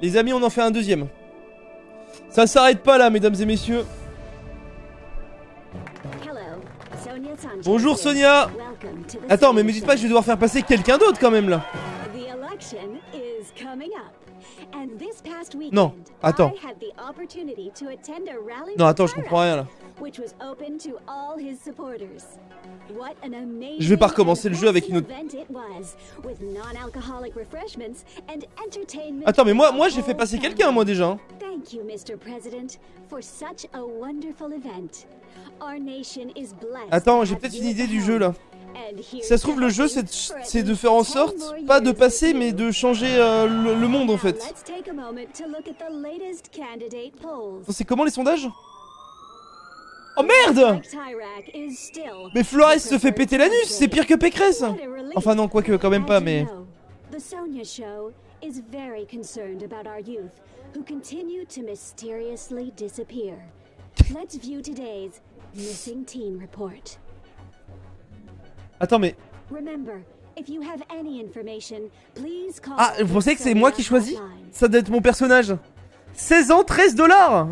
Les amis, on en fait un deuxième. Ça s'arrête pas là, mesdames et messieurs. Bonjour Sonia Attends, mais me dites pas que je vais devoir faire passer quelqu'un d'autre quand même là Non, attends. Non, attends, je comprends rien là. Je vais pas recommencer le jeu avec une autre. Attends, mais moi, moi j'ai fait passer quelqu'un, moi déjà. Hein. Attends, j'ai peut-être une idée du jeu là. Ça se trouve, le jeu c'est de faire en sorte, pas de passer, mais de changer euh, le, monde en fait. C'est comment les sondages? Oh merde! Mais Flores se fait péter l'anus, c'est pire que Pécresse! Enfin non, quoique quand même pas, mais... Attends mais... Ah, vous pensez que c'est moi qui choisis? Ça doit être mon personnage. 16 ans, 13 dollars.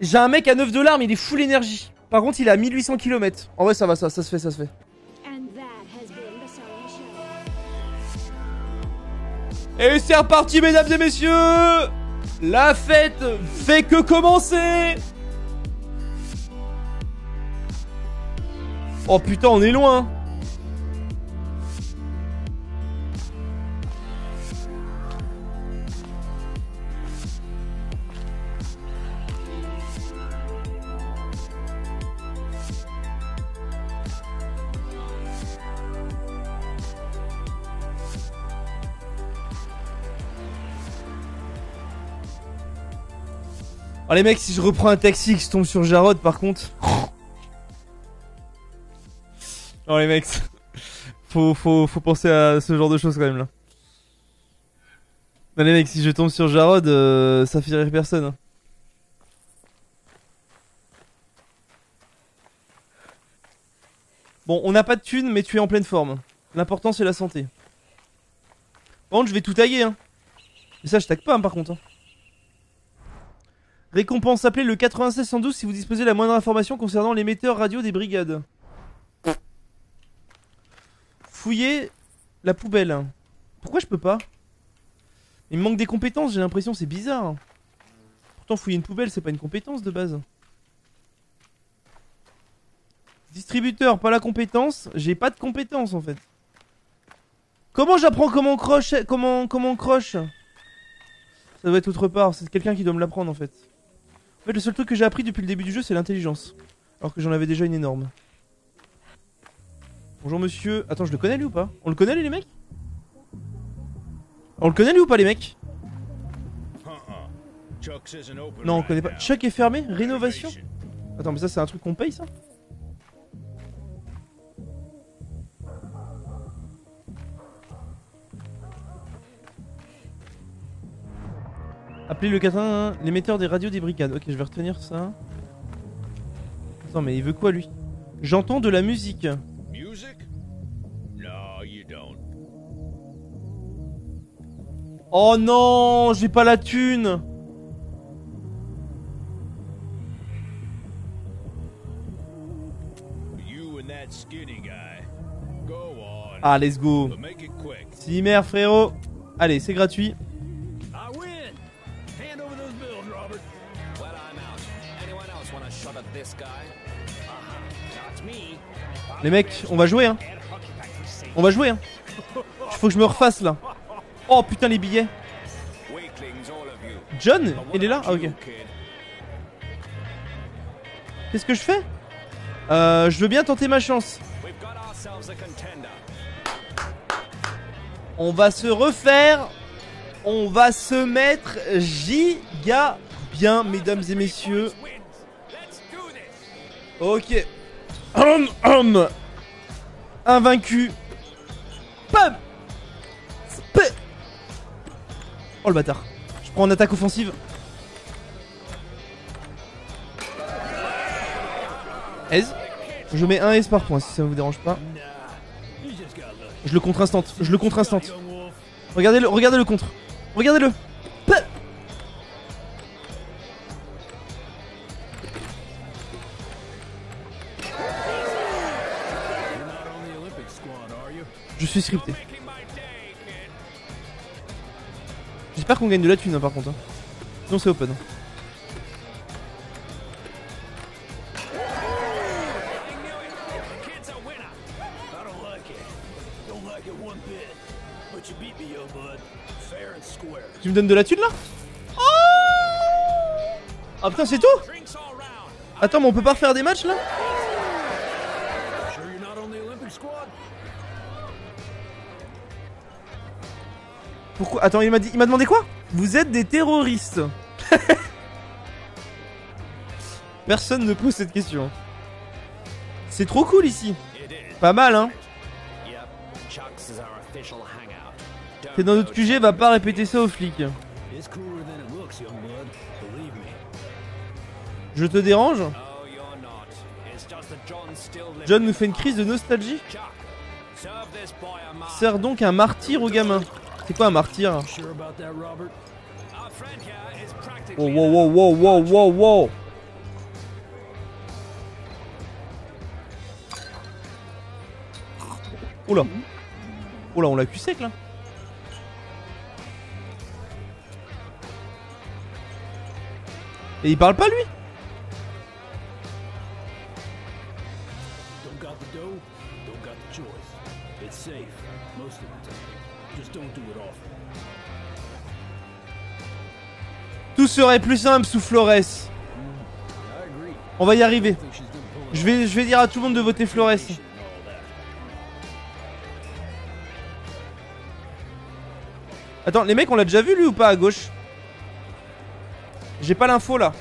J'ai un mec à 9 dollars, mais il est full énergie. Par contre, il est à 1800 km. En vrai, ça va, ça, ça se fait, ça se fait. Et c'est reparti, mesdames et messieurs. La fête fait que commencer Oh putain, on est loin les mecs, si je reprends un taxi qui tombe sur Jarod par contre. Oh les mecs, faut, faut, faut penser à ce genre de choses quand même là. Non les mecs, si je tombe sur Jarod, euh, ça fait rire personne. Hein. Bon, on n'a pas de thunes, mais tu es en pleine forme. L'important c'est la santé. Par contre, je vais tout taguer. Hein. Mais ça, je tag pas hein, par contre. Hein. Récompense, appelez le 9612 si vous disposez de la moindre information concernant l'émetteur radio des brigades. Fouillez la poubelle. Pourquoi je peux pas Il me manque des compétences, j'ai l'impression, c'est bizarre. Pourtant, fouiller une poubelle, c'est pas une compétence de base. Distributeur, pas la compétence. J'ai pas de compétence en fait. Comment j'apprends comment croche Comment, comment on croche Ça doit être autre part, c'est quelqu'un qui doit me l'apprendre en fait. En fait, le seul truc que j'ai appris depuis le début du jeu, c'est l'intelligence. Alors que j'en avais déjà une énorme. Bonjour monsieur. Attends, je le connais lui ou pas On le connaît lui les mecs On le connaît lui ou pas les mecs Non, on connaît pas. Chuck est fermé Rénovation Attends, mais ça c'est un truc qu'on paye ça Appelez le 81, l'émetteur des radios des brigades. Ok, je vais retenir ça. Attends, mais il veut quoi lui? J'entends de la musique. Oh non, j'ai pas la thune. Ah, let's go. Si mère frérot. Allez, c'est gratuit. Les mecs, on va jouer hein. On va jouer hein. Faut que je me refasse là. Oh putain les billets. John Il est là? Ah ok. Qu'est-ce que je fais? Euh, Je veux bien tenter ma chance. On va se refaire. On va se mettre giga bien, mesdames et messieurs. Ok. Hum, hum. Invaincu. Pam Oh le bâtard. Je prends en attaque offensive. Aise. Je mets un S par point si ça vous dérange pas. Je le contre instant. Je le contre instant. Regardez-le, regardez le contre. Regardez-le. Suis scripté. J'espère qu'on gagne de la thune hein, par contre. Hein. Sinon c'est open. Tu me donnes de la thune là? Oh Ah putain c'est tout? Attends mais on peut pas refaire des matchs là? Pourquoi? Attends il m'a dit il m'a demandé quoi? Vous êtes des terroristes Personne ne pose cette question. C'est trop cool ici. Pas mal hein T'es dans notre QG, va pas répéter ça aux flics. Je te dérange? John nous fait une crise de nostalgie Sert donc un martyr au gamin. C'est quoi un martyr Oh wow wow wow wow wow wow Oula. Oula on l'a cul sec là. Et il parle pas lui Tout serait plus simple sous Flores. On va y arriver. Je vais, je vais dire à tout le monde de voter Flores. Attends, les mecs, on l'a déjà vu lui ou pas à gauche? J'ai pas l'info là.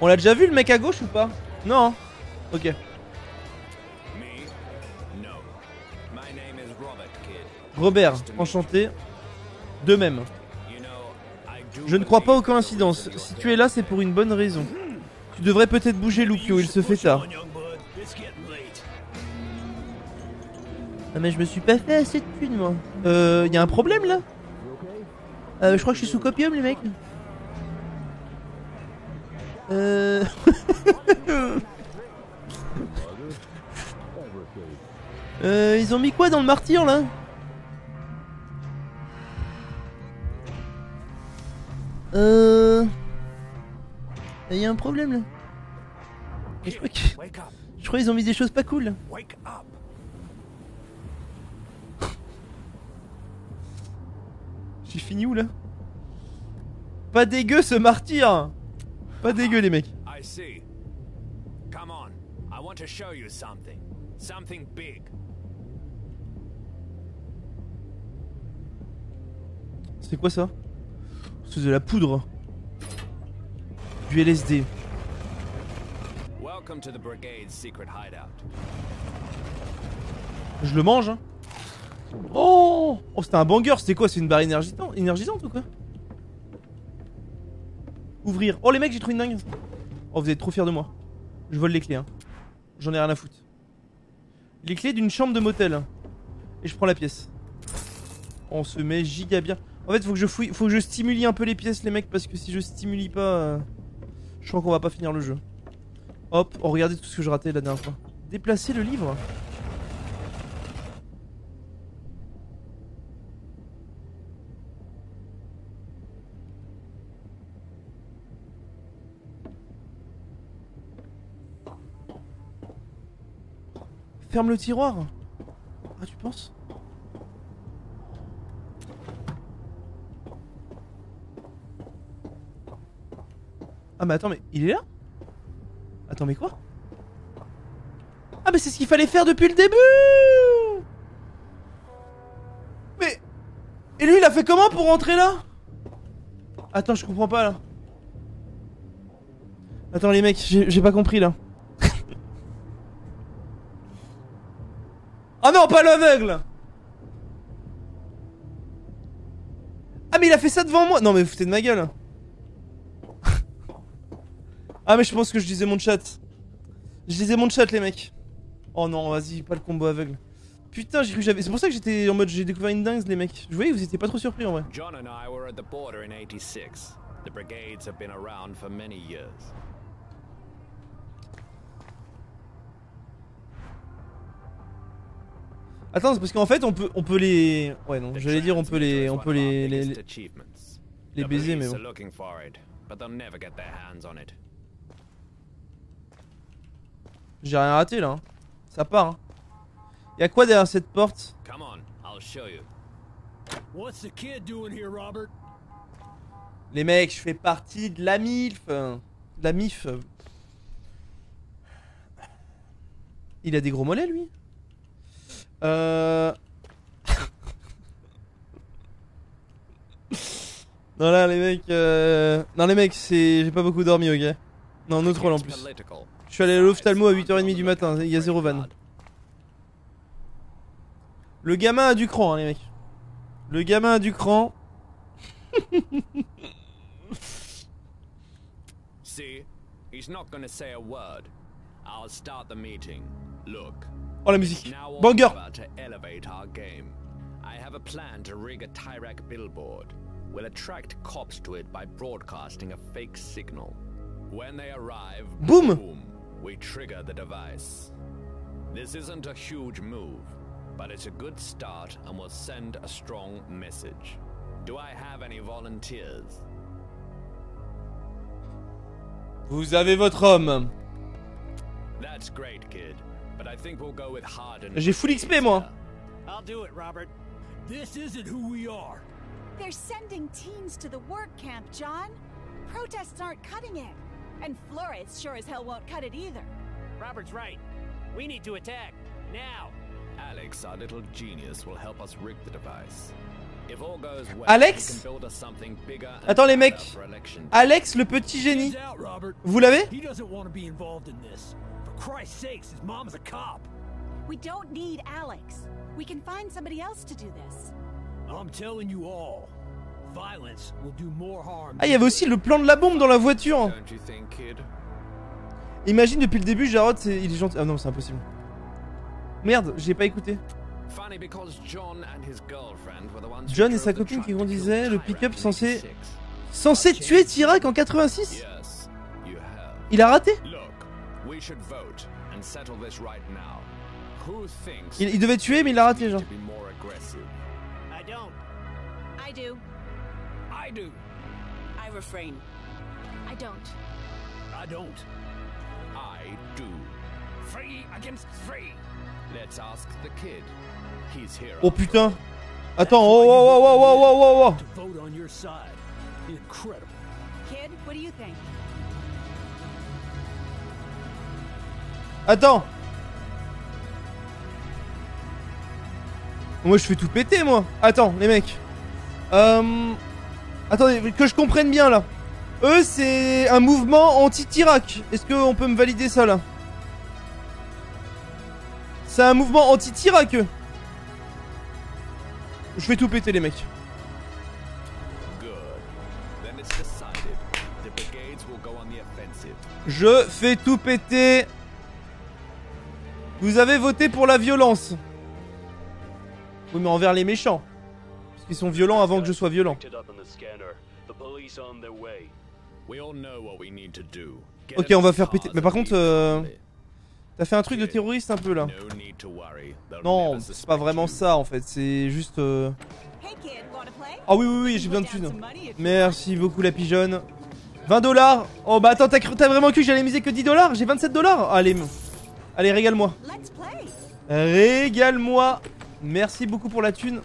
On l'a déjà vu le mec à gauche ou pas? Non. Hein. Ok. Robert, enchanté. De même. Je ne crois pas aux coïncidences. Si tu es là, c'est pour une bonne raison. Tu devrais peut-être bouger, Lukio, il se fait tard. Ah mais je me suis pas fait assez de thunes moi. Euh, y a un problème là? Euh, Je crois que je suis sous copium les mecs. Euh... euh... Ils ont mis quoi dans le martyr là? Euh... Il y a un problème là. Je crois, que... je crois qu'ils ont mis des choses pas cool. J'ai fini où là? Pas dégueu ce martyr! Pas dégueu les mecs. C'est quoi ça? C'est de la poudre. Du LSD. Je le mange hein Oh Oh c'était un banger, c'était quoi? C'est une barre énergisante, énergisante ou quoi? Ouvrir. Oh les mecs j'ai trouvé une dingue Oh vous êtes trop fiers de moi. Je vole les clés hein. J'en ai rien à foutre. Les clés d'une chambre de motel. Et je prends la pièce. On se met giga bien. En fait faut que je fouille, faut que je stimule un peu les pièces les mecs parce que si je stimule pas, euh, je crois qu'on va pas finir le jeu. Hop, oh regardez tout ce que je ratais la dernière fois. Déplacer le livre Ferme le tiroir Ah tu penses? Ah mais attends mais il est là? Attends mais quoi? Ah mais c'est ce qu'il fallait faire depuis le début! Mais Et lui il a fait comment pour rentrer là? Attends je comprends pas là. Attends les mecs j'ai pas compris là. Ah non, pas l'aveugle! Ah mais il a fait ça devant moi! Non mais vous foutez de ma gueule Ah mais je pense que je disais mon chat. Je disais mon chat les mecs. Oh non vas-y pas le combo aveugle. Putain j'ai cru j'avais C'est pour ça que j'étais en mode j'ai découvert une dingue les mecs. Je voyais vous étiez pas trop surpris en vrai. John and I were at the border in 86 The brigades have been around for many years. Attends, c'est parce qu'en fait on peut on peut les Ouais non, j'allais dire on peut les on peut les les, les- les baiser mais bon. J'ai rien raté là. hein. Ça part. Hein. Y'a quoi derrière cette porte? Come on, I'll show you. What's the kid doing here, Robert? Les mecs, je fais partie de la MILF. euh, De la MIF. Il a des gros mollets lui? Euh... non là les mecs... euh, Non les mecs, c'est... J'ai pas beaucoup dormi, ok? Non, notre rôle en plus. Je suis allé à l'ophtalmo à 8h30 du matin, il y a zéro van. Le gamin a du cran, hein, les mecs. Le gamin a du cran. See, he's not gonna say a word. I'll start the meeting. Look, Oh la musique. Banger. I have a plan to rig a Tyrak billboard. We'll attract cops to it by broadcasting a fake signal. When they arrive, Boom. We trigger the device. This isn't a huge move, but it's a good start and will send a strong message. Do I have any volunteers? Vous avez votre homme. That's great, kid. But I think we'll go with Harden. J'ai full XP moi. I'll do it, Robert. This isn't who we are. They're sending teens to the work camp, John. Protests aren't cutting it. And Flores sure as hell won't cut it either. Robert's right. We need to attack. Now. Alex, our little genius, will help us rig the device. If all goes well, Alex we can build us something bigger Attends, les mecs. for election. Alex le petit génie. He's out, Robert. Vous l'avez He doesn't want to be involved in this. For Christ's sakes, his mom is a cop. We don't need Alex. We can find somebody else to do this. I'm telling you all. Ah, il y avait aussi le plan de la bombe dans la voiture. Imagine depuis le début, Jarod, il est gentil. Ah non, c'est impossible. Merde, j'ai pas écouté. John et sa copine qui conduisaient le pick-up censé censé tuer Tirak en 86. Il a raté? Il, il devait tuer, mais il a raté, genre. I do. I refrain. I don't. I don't. I do. Three against three. Let's ask the kid. He's here. Oh putain. Attends, oh oh oh oh oh oh oh oh. To vote on your side. Incredible. Kid, what do you think? Attends. Moi je fais tout péter moi. Attends les mecs. Euh... Attendez, que je comprenne bien là. Eux c'est un mouvement anti-Tirak. Est-ce qu'on peut me valider ça là? C'est un mouvement anti-Tirak eux. Je fais tout péter les mecs. Je fais tout péter. Vous avez voté pour la violence. Oui mais envers les méchants. Ils sont violents avant que je sois violent. Ok, on va faire péter. Mais par contre, euh... t'as fait un truc de terroriste un peu là. Non, c'est pas vraiment ça en fait. C'est juste. Euh... Ah oui, oui, oui, j'ai besoin de thunes. Merci beaucoup, la pigeonne. 20 dollars Oh bah attends, t'as vraiment cru que j'allais miser que 10 dollars? J'ai 27 dollars? Allez, allez régale-moi. Régale-moi. Merci beaucoup pour la thune.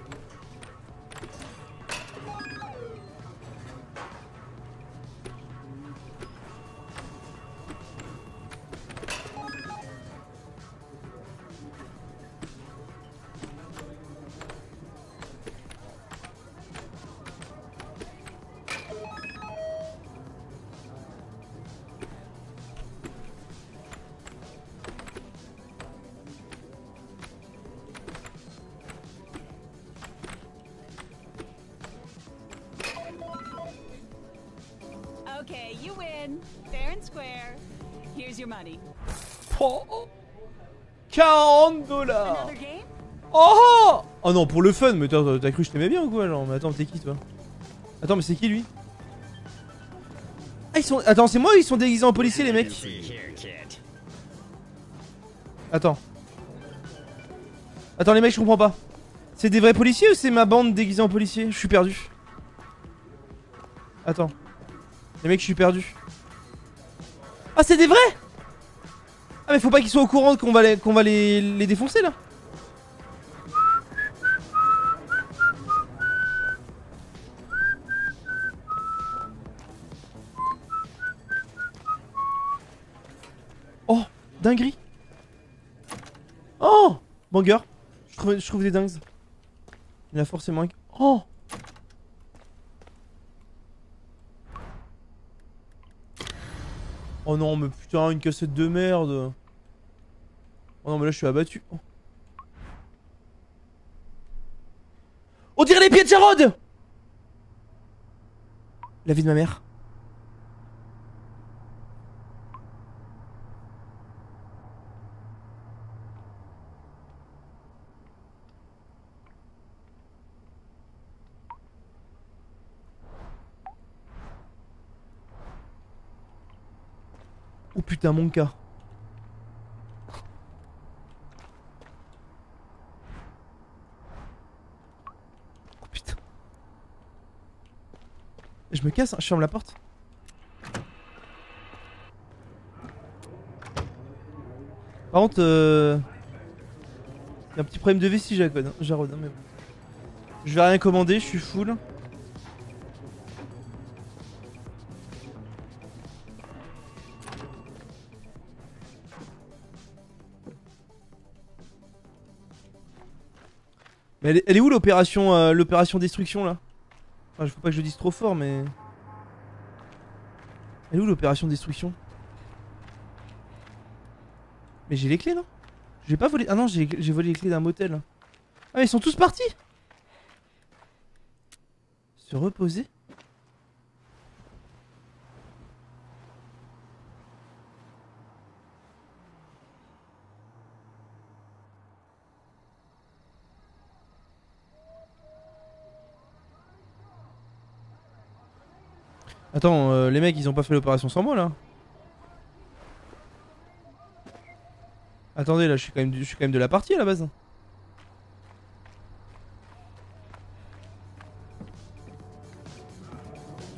40 dollars game? Oh Oh non, pour le fun, mais t'as t'as cru que je t'aimais bien ou quoi genre Mais attends, t'es qui toi? Attends, mais c'est qui lui? Ah, ils sont. Attends, c'est moi ou ils sont déguisés en policiers les mecs? Attends. Attends les mecs, je comprends pas. C'est des vrais policiers ou c'est ma bande déguisée en policier Je suis perdu. Attends. Les mecs, je suis perdu. Ah, c'est des vrais? Ah, mais faut pas qu'ils soient au courant qu'on va, les, les, défoncer là. Oh, dinguerie. Oh, banger. Je trouve, je trouve des dingues. Il y en a forcément un. Oh Oh non, mais putain, une cassette de merde. Oh non, mais là je suis abattu. Oh. On dirait les pieds de Jarod La vie de ma mère. Oh putain, mon cas. Oh putain. Je me casse, hein, je ferme la porte. Par contre, euh... y a un petit problème de hein, Jarod, hein, mais bon. Je vais rien commander, je suis full. Mais elle est, où l'opération euh, destruction là? Enfin, je faut pas que je le dise trop fort mais Elle est où l'opération destruction? Mais j'ai les clés non? J'ai pas volé Ah non, j'ai j'ai volé les clés d'un motel. Ah mais ils sont tous partis! Se reposer? Attends, euh, les mecs ils ont pas fait l'opération sans moi là Attendez là, je suis quand même, je suis quand même de la partie à la base.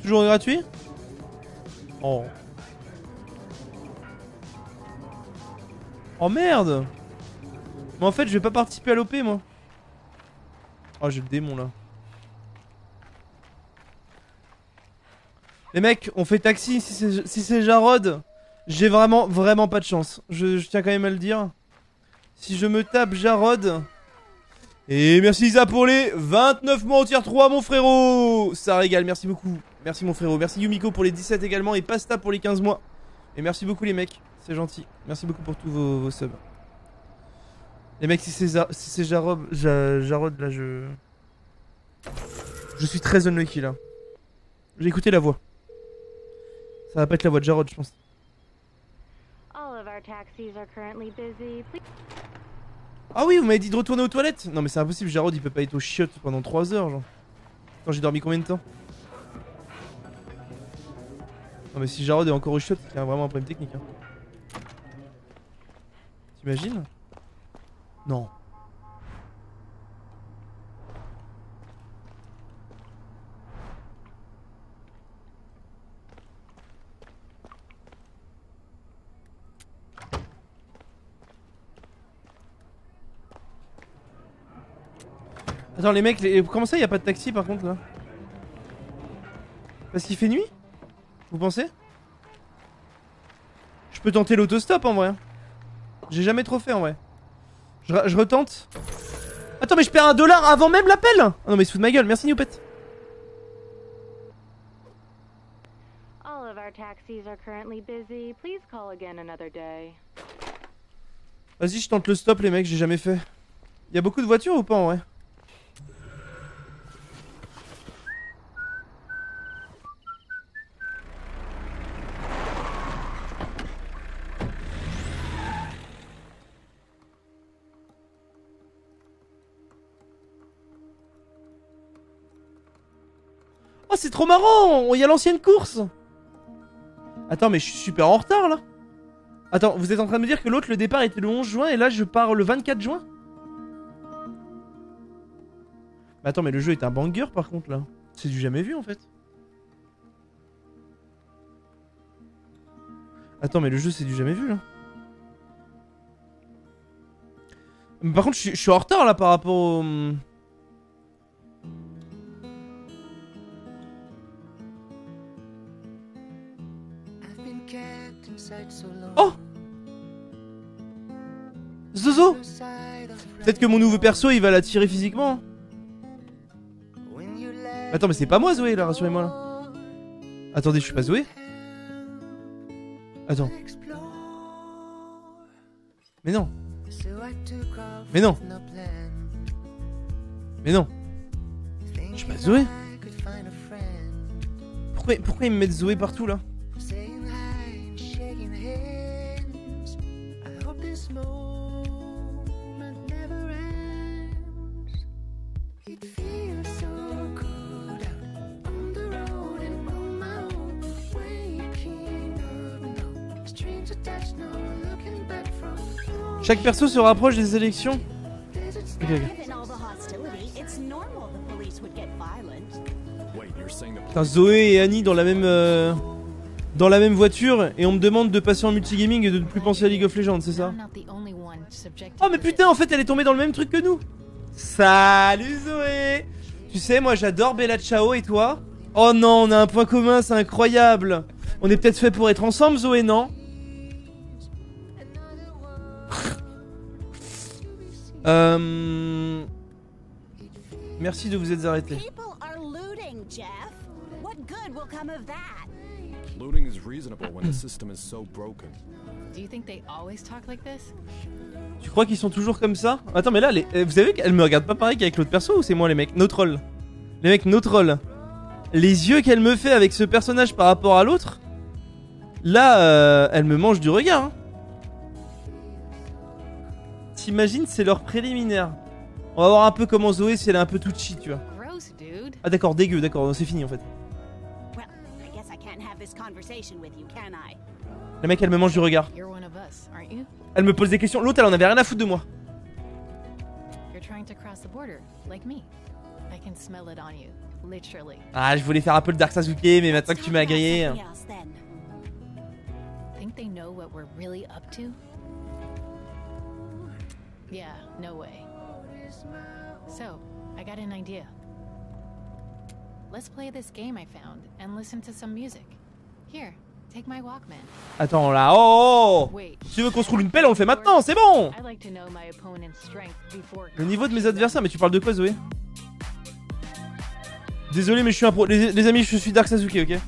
Toujours gratuit? Oh. Oh merde Mais en fait je vais pas participer à l'OP moi. Oh j'ai le démon là. Les mecs, on fait taxi si c'est si Jarod. J'ai vraiment, vraiment pas de chance. Je, tiens quand même à le dire. Si je me tape Jarod. Et merci Isa pour les 29 mois au tier 3, mon frérot. Ça régale, merci beaucoup. Merci mon frérot. Merci Yumiko pour les 17 également. Et Pasta pour les 15 mois. Et merci beaucoup les mecs. C'est gentil. Merci beaucoup pour tous vos, subs. Les mecs, si c'est si Jarod, Ja- Jarod, là, je. Je suis très unlucky là. J'ai écouté la voix. Ça va pas être la voix de Jarod, je pense. Ah oui, vous m'avez dit de retourner aux toilettes Non mais c'est impossible, Jarod il peut pas être au chiottes pendant 3 heures genre. Attends, j'ai dormi combien de temps? Non mais si Jarod est encore au chiottes, c'est qu'il y a vraiment un problème technique. Hein. T'imagines? Non. Attends les mecs, les- comment ça y a pas de taxi par contre là Parce qu'il fait nuit Vous pensez Je peux tenter l'autostop en vrai. J'ai jamais trop fait en vrai. Je, re- je retente. Attends mais je perds un dollar avant même l'appel Ah non mais il se fout de ma gueule, merci Newpet. All of our taxis are currently busy. Please call again another day. Vas-y je tente le stop les mecs, j'ai jamais fait. Y a beaucoup de voitures ou pas en vrai c'est trop marrant Il y a l'ancienne course Attends mais je suis super en retard là Attends, vous êtes en train de me dire que l'autre le départ était le 11 juin et là je pars le 24 juin? Mais attends, mais le jeu est un banger par contre là. C'est du jamais vu en fait. Attends, mais le jeu c'est du jamais vu là. Mais par contre, je suis- en retard là par rapport au. Oh Zozo Peut-être que mon nouveau perso il va l'attirer physiquement. Attends, mais c'est pas moi Zoé là, rassurez-moi là. Attendez, je suis pas Zoé Attends. Mais non. Mais non. Mais non. Je suis pas Zoé. Pourquoi, pourquoi ils me mettent Zoé partout là? Chaque perso se rapproche des élections. The Putain, Zoé et Annie dans la même euh, dans la même voiture et on me demande de passer en multigaming et de ne plus penser à League of Legends, c'est ça Oh mais putain, en fait, elle est tombée dans le même truc que nous. Salut Zoé. Tu sais, moi j'adore Bella Ciao et toi? Oh non, on a un point commun, c'est incroyable. On est peut-être fait pour être ensemble, Zoé, non? Euh... Merci de vous être arrêté. People are looting, Jeff. What good will come of that? looting is reasonable when the system is so broken. this. Do you think they always talk like this? Tu crois qu'ils sont toujours comme ça? Attends, mais là, les... euh, vous savez qu'elle me regarde pas pareil qu'avec l'autre perso ou c'est moi les mecs? No troll. Les mecs, no troll. Les yeux qu'elle me fait avec ce personnage par rapport à l'autre, là, euh, elle me mange du regard. hein. T'imagines, c'est leur préliminaire. On va voir un peu comment Zoé, si elle est un peu touchy, tu vois. Ah d'accord, dégueu, d'accord, c'est fini en fait. Conversation with you, can I? La mec, elle me mange du regard. You're one of us, aren't you? Elle me pose des questions. L'autre, elle en avait rien à foutre de moi. You're trying to cross the border, like me. I can smell it on you, literally. Ah, je voulais faire un peu le Dark Sasuke, mais maintenant que tu m'as grillé. then. Think they know what we're really up to? Yeah, no way. So, I got an idea. Let's play this game I found and listen to some music. Here, take my Walkman. Attends là, oh, oh, oh. Si tu veux qu'on se roule une pelle, on le fait maintenant, c'est bon. Le niveau de mes adversaires, mais tu parles de quoi Zoé? Désolé mais je suis un pro. Les, les amis, je suis Dark Sasuke, ok?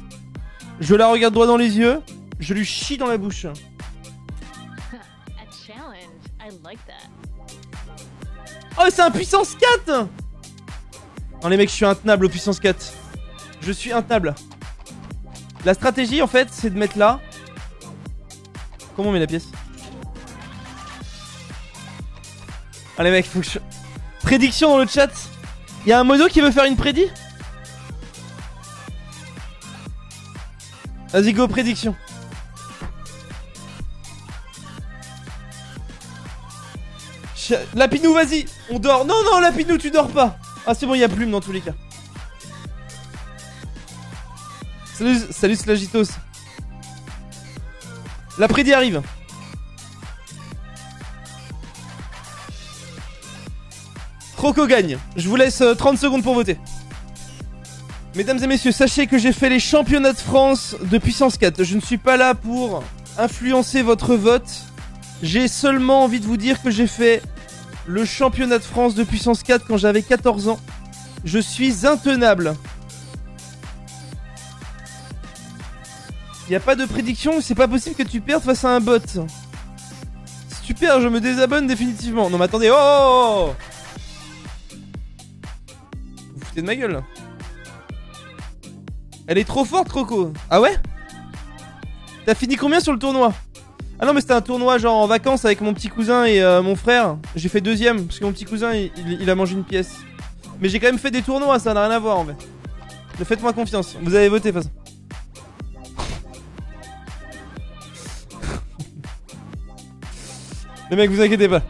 Je la regarde droit dans les yeux, je lui chie dans la bouche. Oh c'est un puissance 4 Non les mecs, je suis intenable au puissance 4. Je suis intenable. La stratégie en fait, c'est de mettre là. Comment on met la pièce les mecs, faut que. Prédiction dans le chat. Y a un modo qui veut faire une prédit Vas-y go, prédiction. Lapinou, vas-y On dort Non, non, Lapinou, tu dors pas Ah, c'est bon, il y a plume dans tous les cas. Salut, salut Slagitos. La prédit arrive. Croco gagne. Je vous laisse euh, 30 secondes pour voter. Mesdames et messieurs, sachez que j'ai fait les championnats de France de puissance 4. Je ne suis pas là pour influencer votre vote. J'ai seulement envie de vous dire que j'ai fait le championnat de France de puissance 4 quand j'avais 14 ans. Je suis intenable. Il n'y a pas de prédiction, c'est pas possible que tu perdes face à un bot. Si tu perds, je me désabonne définitivement. Non mais attendez, oh, oh, oh Vous foutez de ma gueule. Elle est trop forte, Croco. Ah ouais? T'as fini combien sur le tournoi? Ah non, mais c'était un tournoi genre en vacances avec mon petit cousin et euh, mon frère. J'ai fait deuxième parce que mon petit cousin il, a mangé une pièce. Mais j'ai quand même fait des tournois, ça n'a rien à voir en fait. Faites-moi confiance. Vous avez voté, de toute façon. Les mecs, vous inquiétez pas.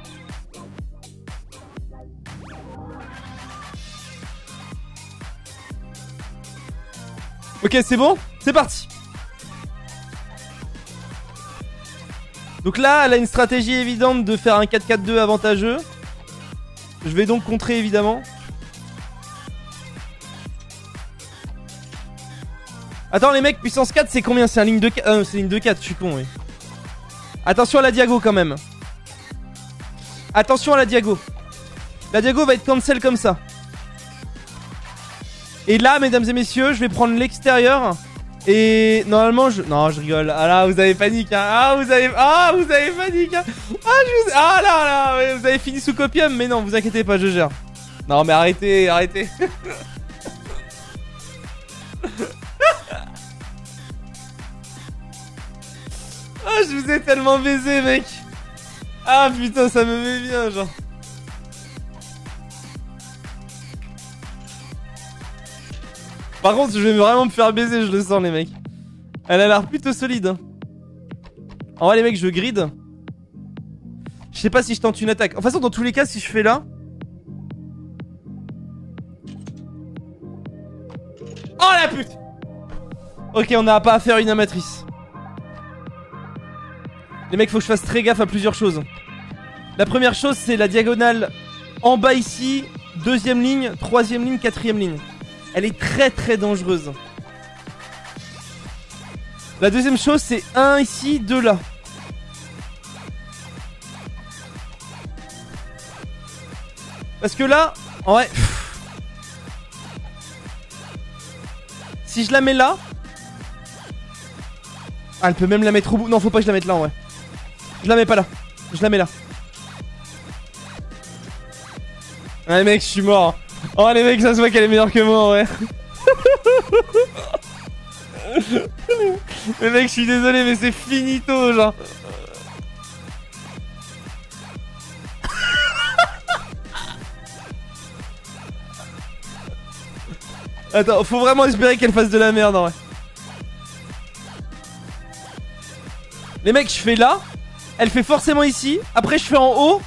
Ok, c'est bon C'est parti Donc là, elle a une stratégie évidente de faire un 4-4-2 avantageux. Je vais donc contrer évidemment. Attends les mecs, puissance 4 c'est combien? C'est un ligne de 4 euh, C'est ligne de 4, je suis con oui. Attention à la Diago quand même. Attention à la diago. La diago va être cancel comme ça. Et là, mesdames et messieurs, je vais prendre l'extérieur. Et normalement, je. Non, je rigole. Ah là, vous avez panique. Hein. Ah, vous avez. Ah, vous avez panique. Hein. Ah, je vous. Ah là là, vous avez fini sous copium. Mais non, vous inquiétez pas, je gère. Non, mais arrêtez, arrêtez. ah, je vous ai tellement baisé, mec. Ah putain, ça me met bien, genre. Par contre, je vais vraiment me faire baiser, je le sens, les mecs. Elle a l'air plutôt solide. hein. En vrai, les mecs, je grid. Je sais pas si je tente une attaque. De toute façon, dans tous les cas, si je fais là. Oh la pute Ok, on n'a pas à faire une amatrice. Les mecs, faut que je fasse très gaffe à plusieurs choses. La première chose, c'est la diagonale en bas ici, deuxième ligne, troisième ligne, quatrième ligne. Elle est très très dangereuse. La deuxième chose, c'est un ici, deux là. Parce que là, en vrai... pff. Si je la mets là... Ah, elle peut même la mettre au bout. Non, faut pas que je la mette là en vrai. Je la mets pas là. Je la mets là. Ouais, mec, je suis mort. Oh, les mecs, ça se voit qu'elle est meilleure que moi vrai. Mais mec, je suis désolé, mais c'est finito, genre. Attends, faut vraiment espérer qu'elle fasse de la merde en vrai. Les mecs, je fais là. Elle fait forcément ici. Après, je fais en haut.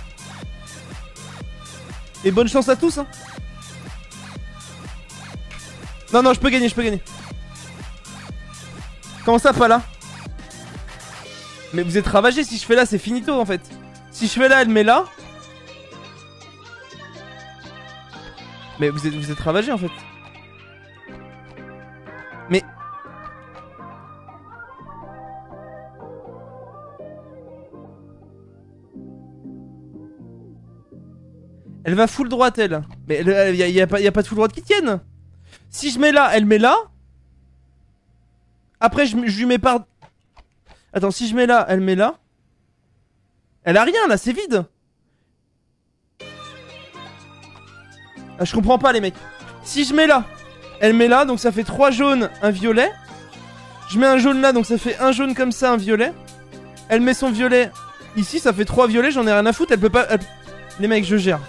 Et bonne chance à tous. Hein. Non, non, je peux gagner, je peux gagner. Comment ça, pas là Mais vous êtes ravagé si je fais là, c'est finito en fait. Si je fais là, elle met là. Mais vous êtes, vous êtes ravagé en fait. Elle va full droite elle. Mais il y, a- pas- de full droite qui tienne. Si je mets là, elle met là. Après, je, lui mets par. Attends, si je mets là, elle met là. Elle a rien là, c'est vide. Ah, je comprends pas les mecs. Si je mets là, elle met là, donc ça fait 3 jaunes, un violet. Je mets un jaune là, donc ça fait un jaune comme ça, un violet. Elle met son violet ici, ça fait 3 violets, j'en ai rien à foutre, elle peut pas. Les mecs, je gère.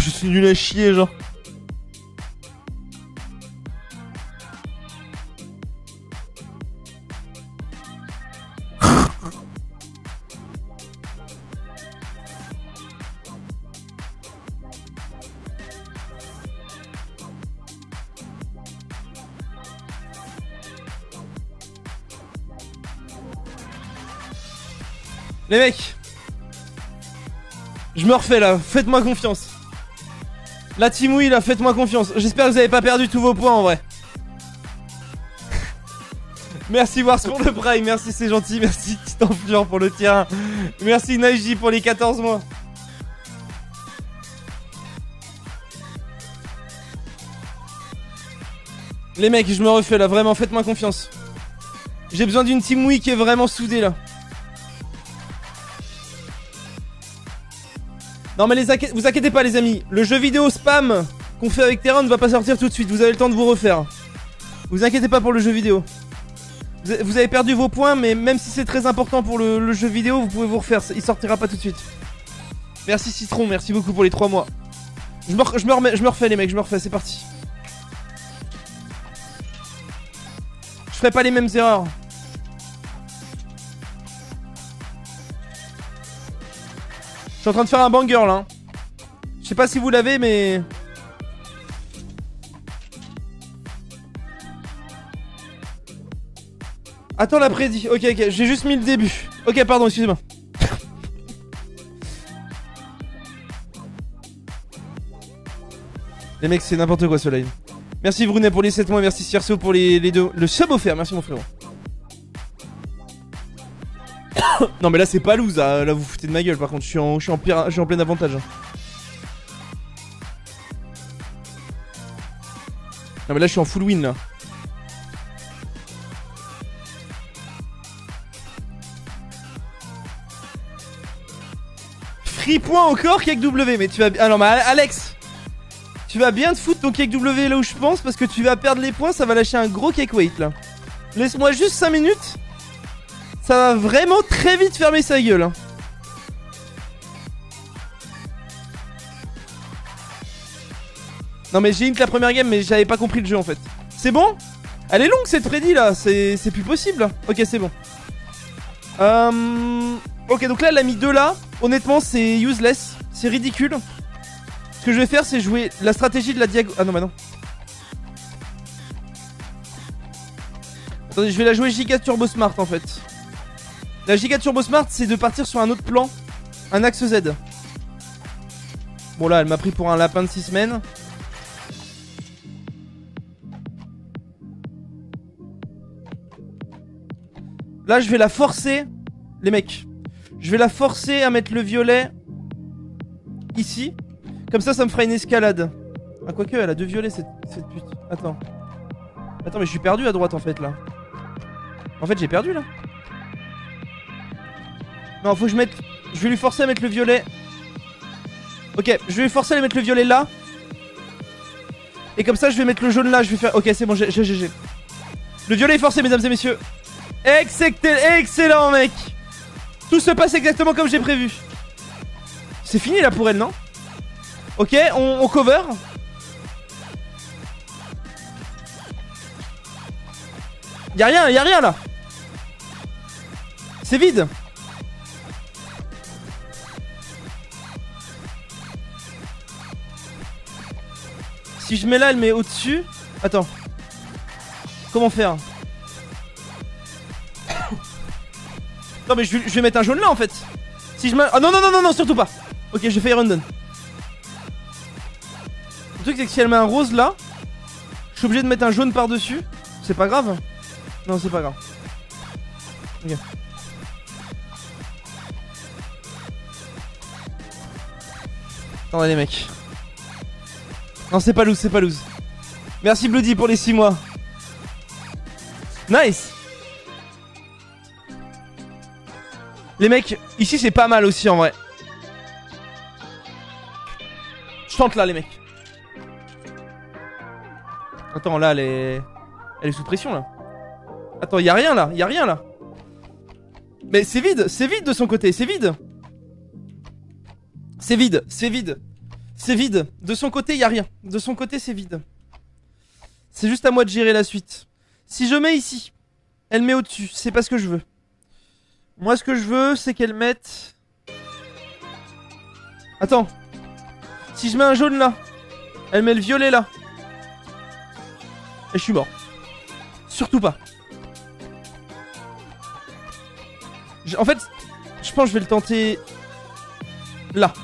Je suis nul à chier, genre. Les mecs, je me refais là, faites-moi confiance. La team oui là, faites-moi confiance. J'espère que vous avez pas perdu tous vos points en vrai. merci Wars pour le prime, merci c'est gentil, merci Titan Fluor pour le terrain. Merci Naiji pour les 14 mois. Les mecs, je me refais là, vraiment, faites-moi confiance. J'ai besoin d'une team qui est vraiment soudée là. Non mais vous inquiétez pas les amis, le jeu vidéo spam qu'on fait avec Terra ne va pas sortir tout de suite, vous avez le temps de vous refaire. Vous inquiétez pas pour le jeu vidéo. Vous avez perdu vos points, mais même si c'est très important pour le, jeu vidéo, vous pouvez vous refaire, il sortira pas tout de suite. Merci Citron, merci beaucoup pour les 3 mois. Je me refais les mecs, je me refais, c'est parti. Je ferai pas les mêmes erreurs. Je suis en train de faire un banger là. Je sais pas si vous l'avez mais... Attends la prédit. Ok ok, j'ai juste mis le début. Ok pardon, excusez-moi. Les mecs, c'est n'importe quoi ce live. Merci Brunet pour les 7 mois, merci Cierso pour les, les deux. Le sub offert, merci mon frérot. non mais là c'est pas loose, là, là vous foutez de ma gueule par contre, je suis en, je suis en plein avantage. hein. Non mais là je suis en full win là. Free point encore Cake W, mais tu vas... Ah non mais Alex tu vas bien te foutre ton cake W là où je pense parce que tu vas perdre les points, ça va lâcher un gros cake weight là. Laisse-moi juste 5 minutes. Ça va vraiment très vite fermer sa gueule. hein. Non mais j'ai que la première game mais j'avais pas compris le jeu en fait. C'est bon? Elle est longue cette Freddy là, c'est c'est plus possible. Ok c'est bon. Euh... Ok donc là elle a mis deux là. Honnêtement c'est useless, c'est ridicule. Ce que je vais faire, c'est jouer la stratégie de la diagonale. Ah non, bah non. Attendez, je vais la jouer Giga Turbo Smart en fait. La Giga Turbo Smart, c'est de partir sur un autre plan, un axe Z. Bon, là, elle m'a pris pour un lapin de 6 semaines. Là, je vais la forcer, les mecs. Je vais la forcer à mettre le violet ici. Comme ça, ça me fera une escalade. Ah, quoique, elle a deux violets, cette, cette pute. Attends. Attends, mais je suis perdu à droite, en fait, là. En fait, j'ai perdu, là. Non, faut que je mette... Je vais lui forcer à mettre le violet. Ok, je vais lui forcer à mettre le violet là. Et comme ça, je vais mettre le jaune là. Je vais faire... Ok, c'est bon, j'ai... Le violet est forcé, mesdames et messieurs. Excellent, excellent, mec. Tout se passe exactement comme j'ai prévu. C'est fini, là, pour elle, non? Ok, on, on cover. Y'a rien, y'a rien là. C'est vide. Si je mets là, elle met au-dessus. Attends. Comment faire? Non mais je vais, mettre un jaune là en fait. Si je mets... Ah non non non non surtout pas. Ok je fais random. Le truc c'est que si elle met un rose là, je suis obligé de mettre un jaune par dessus. C'est pas grave Non c'est pas grave. Ok. Attendez les mecs. Non c'est pas loose, c'est pas loose. Merci Bloody pour les 6 mois. Nice Les mecs, ici c'est pas mal aussi en vrai. Je tente là les mecs. Attends là elle est... Elle est sous pression là. Attends, y a rien là, y a rien là. Mais c'est vide, c'est vide de son côté, c'est vide. C'est vide, c'est vide. C'est vide. De son côté, y a rien. De son côté, c'est vide. C'est juste à moi de gérer la suite. Si je mets ici, elle met au-dessus, c'est pas ce que je veux. Moi, ce que je veux, c'est qu'elle mette. Attends. Si je mets un jaune là, elle met le violet là. Et je suis mort. Surtout pas. En fait, je pense que je vais le tenter là.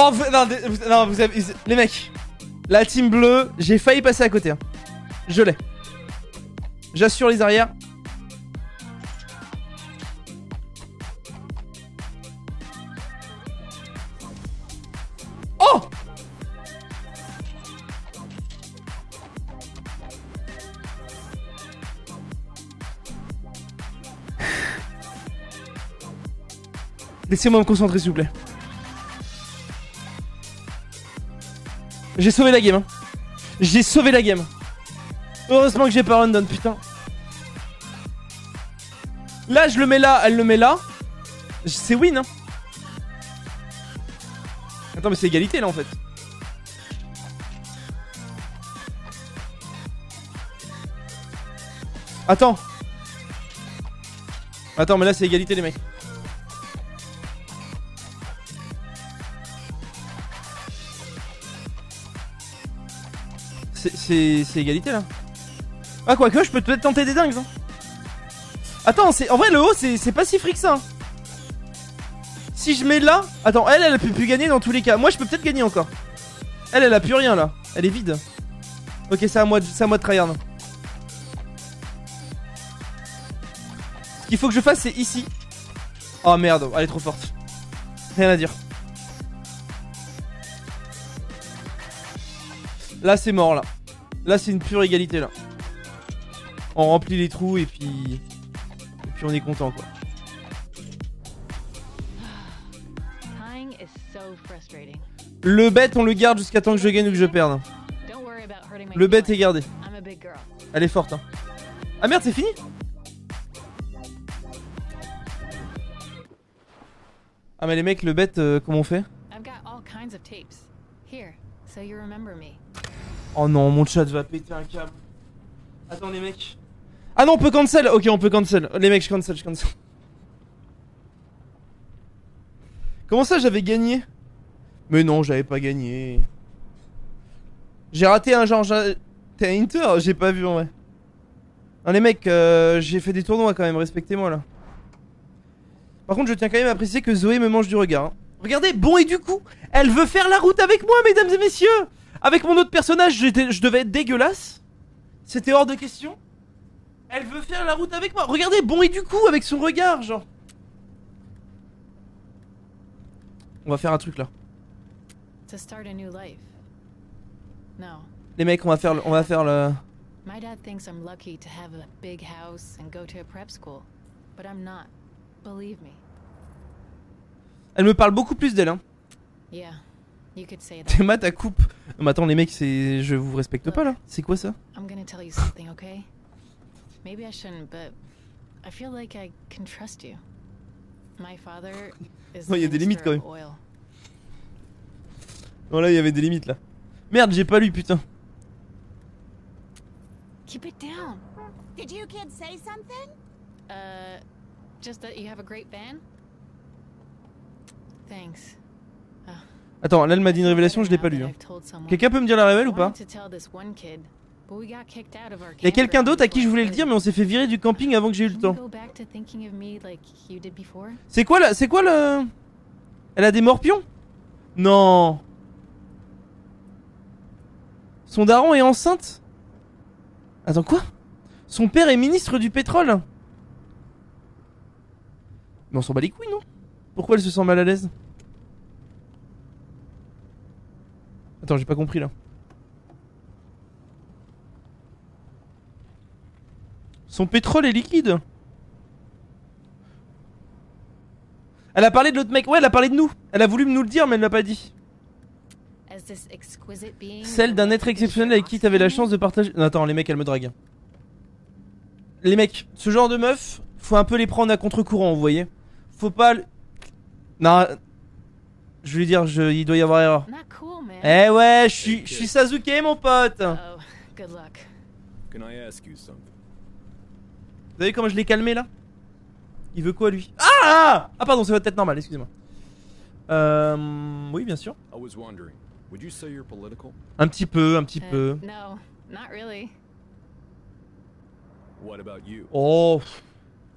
Oh non, vous avez... Les mecs La team bleue, j'ai failli passer à côté. hein. Je l'ai. J'assure les arrières. Oh Laissez-moi me concentrer s'il vous plaît. J'ai sauvé la game. Hein. J'ai sauvé la game. Heureusement que j'ai pas run down, putain. Là, je le mets là, elle le met là. C'est win, hein. Attends, mais c'est égalité là en fait. Attends. Attends, mais là c'est égalité les mecs. C'est- égalité là. Ah, quoique, je peux peut-être tenter des dingues. hein. Attends, en vrai le haut c'est pas si que ça. hein. Si je mets là. Attends, elle, elle peut plus gagner dans tous les cas. Moi, je peux peut-être gagner encore. Elle, elle a plus rien là. Elle est vide. Ok, c'est à moi de, à moi de tryhard. Ce qu'il faut que je fasse, c'est ici. Oh merde, elle est trop forte. Rien à dire. Là, c'est mort là. Là, c'est une pure égalité là. On remplit les trous et puis. Et puis on est content quoi. Le bet, on le garde jusqu'à temps que je gagne ou que je perde. Le bet est gardé. Elle est forte, hein. Ah merde, c'est fini Ah mais les mecs, le bet, euh, comment on fait? Oh non, mon chat va péter un câble. Attends les mecs. Ah non, on peut cancel Ok, on peut cancel. Les mecs, je cancel, je cancel. Comment ça, j'avais gagné? Mais non, j'avais pas gagné. J'ai raté un genre... T'es un Inter J'ai pas vu en vrai. Non les mecs, euh, j'ai fait des tournois quand même, respectez-moi là. Par contre, je tiens quand même à préciser que Zoé me mange du regard. hein. Regardez, bon et du coup, elle veut faire la route avec moi, mesdames et messieurs Avec mon autre personnage, je devais être dégueulasse. C'était hors de question. Elle veut faire la route avec moi. Regardez, bon et du coup, avec son regard, genre. On va faire un truc là. To start a new life. No. Les mecs, on va faire le, on va faire le. My dad thinks I'm lucky to have a big house and go to a prep school. But I'm not. Believe me. Elle me parle beaucoup plus d'elle, hein. Yeah, you could say T'es that. ma ta coupe. Non, mais attends, les mecs, c'est, je vous respecte pas là. C'est quoi ça I'm gonna tell you something, okay? Maybe I shouldn't, but I feel like I can trust you. My father is Oh, the y a des limites, quand of oil. Non, là, il y avait des limites là. Merde, j'ai pas lu, putain. Keep it down. Did you kids say something? Uh, just that you have a great van? Thanks. Attends, là, elle m'a dit une révélation, je l'ai pas lu. Hein. Quelqu'un peut me dire la révèle ou pas Il y a quelqu'un d'autre à qui je voulais le dire, mais on s'est fait virer du camping avant que j'ai eu le temps. C'est quoi là C'est quoi le. Elle a des morpions? Non. Son daron est enceinte? Attends, quoi? Son père est ministre du pétrole? Mais on s'en bat les couilles, non? Pourquoi elle se sent mal à l'aise? Attends, j'ai pas compris là. Son pétrole est liquide Elle a parlé de l'autre mec. Ouais, elle a parlé de nous. Elle a voulu nous le dire, mais elle l'a pas dit. Celle d'un être exceptionnel avec qui t'avais la chance de partager. Non, attends, les mecs, elle me drague. Les mecs, ce genre de meuf, faut un peu les prendre à contre-courant, vous voyez. Faut pas. Non. Je vais lui dire, je... il doit y avoir erreur. Eh ouais, je suis, je suis Sasuke, mon pote. Oh, good luck. Can I ask you something? Vous savez comment je l'ai calmé là? Il veut quoi lui? Ah Ah pardon, c'est votre tête normale, excusez-moi. Euh. Oui, bien sûr. Un petit peu, un petit Uh, peu. Oh.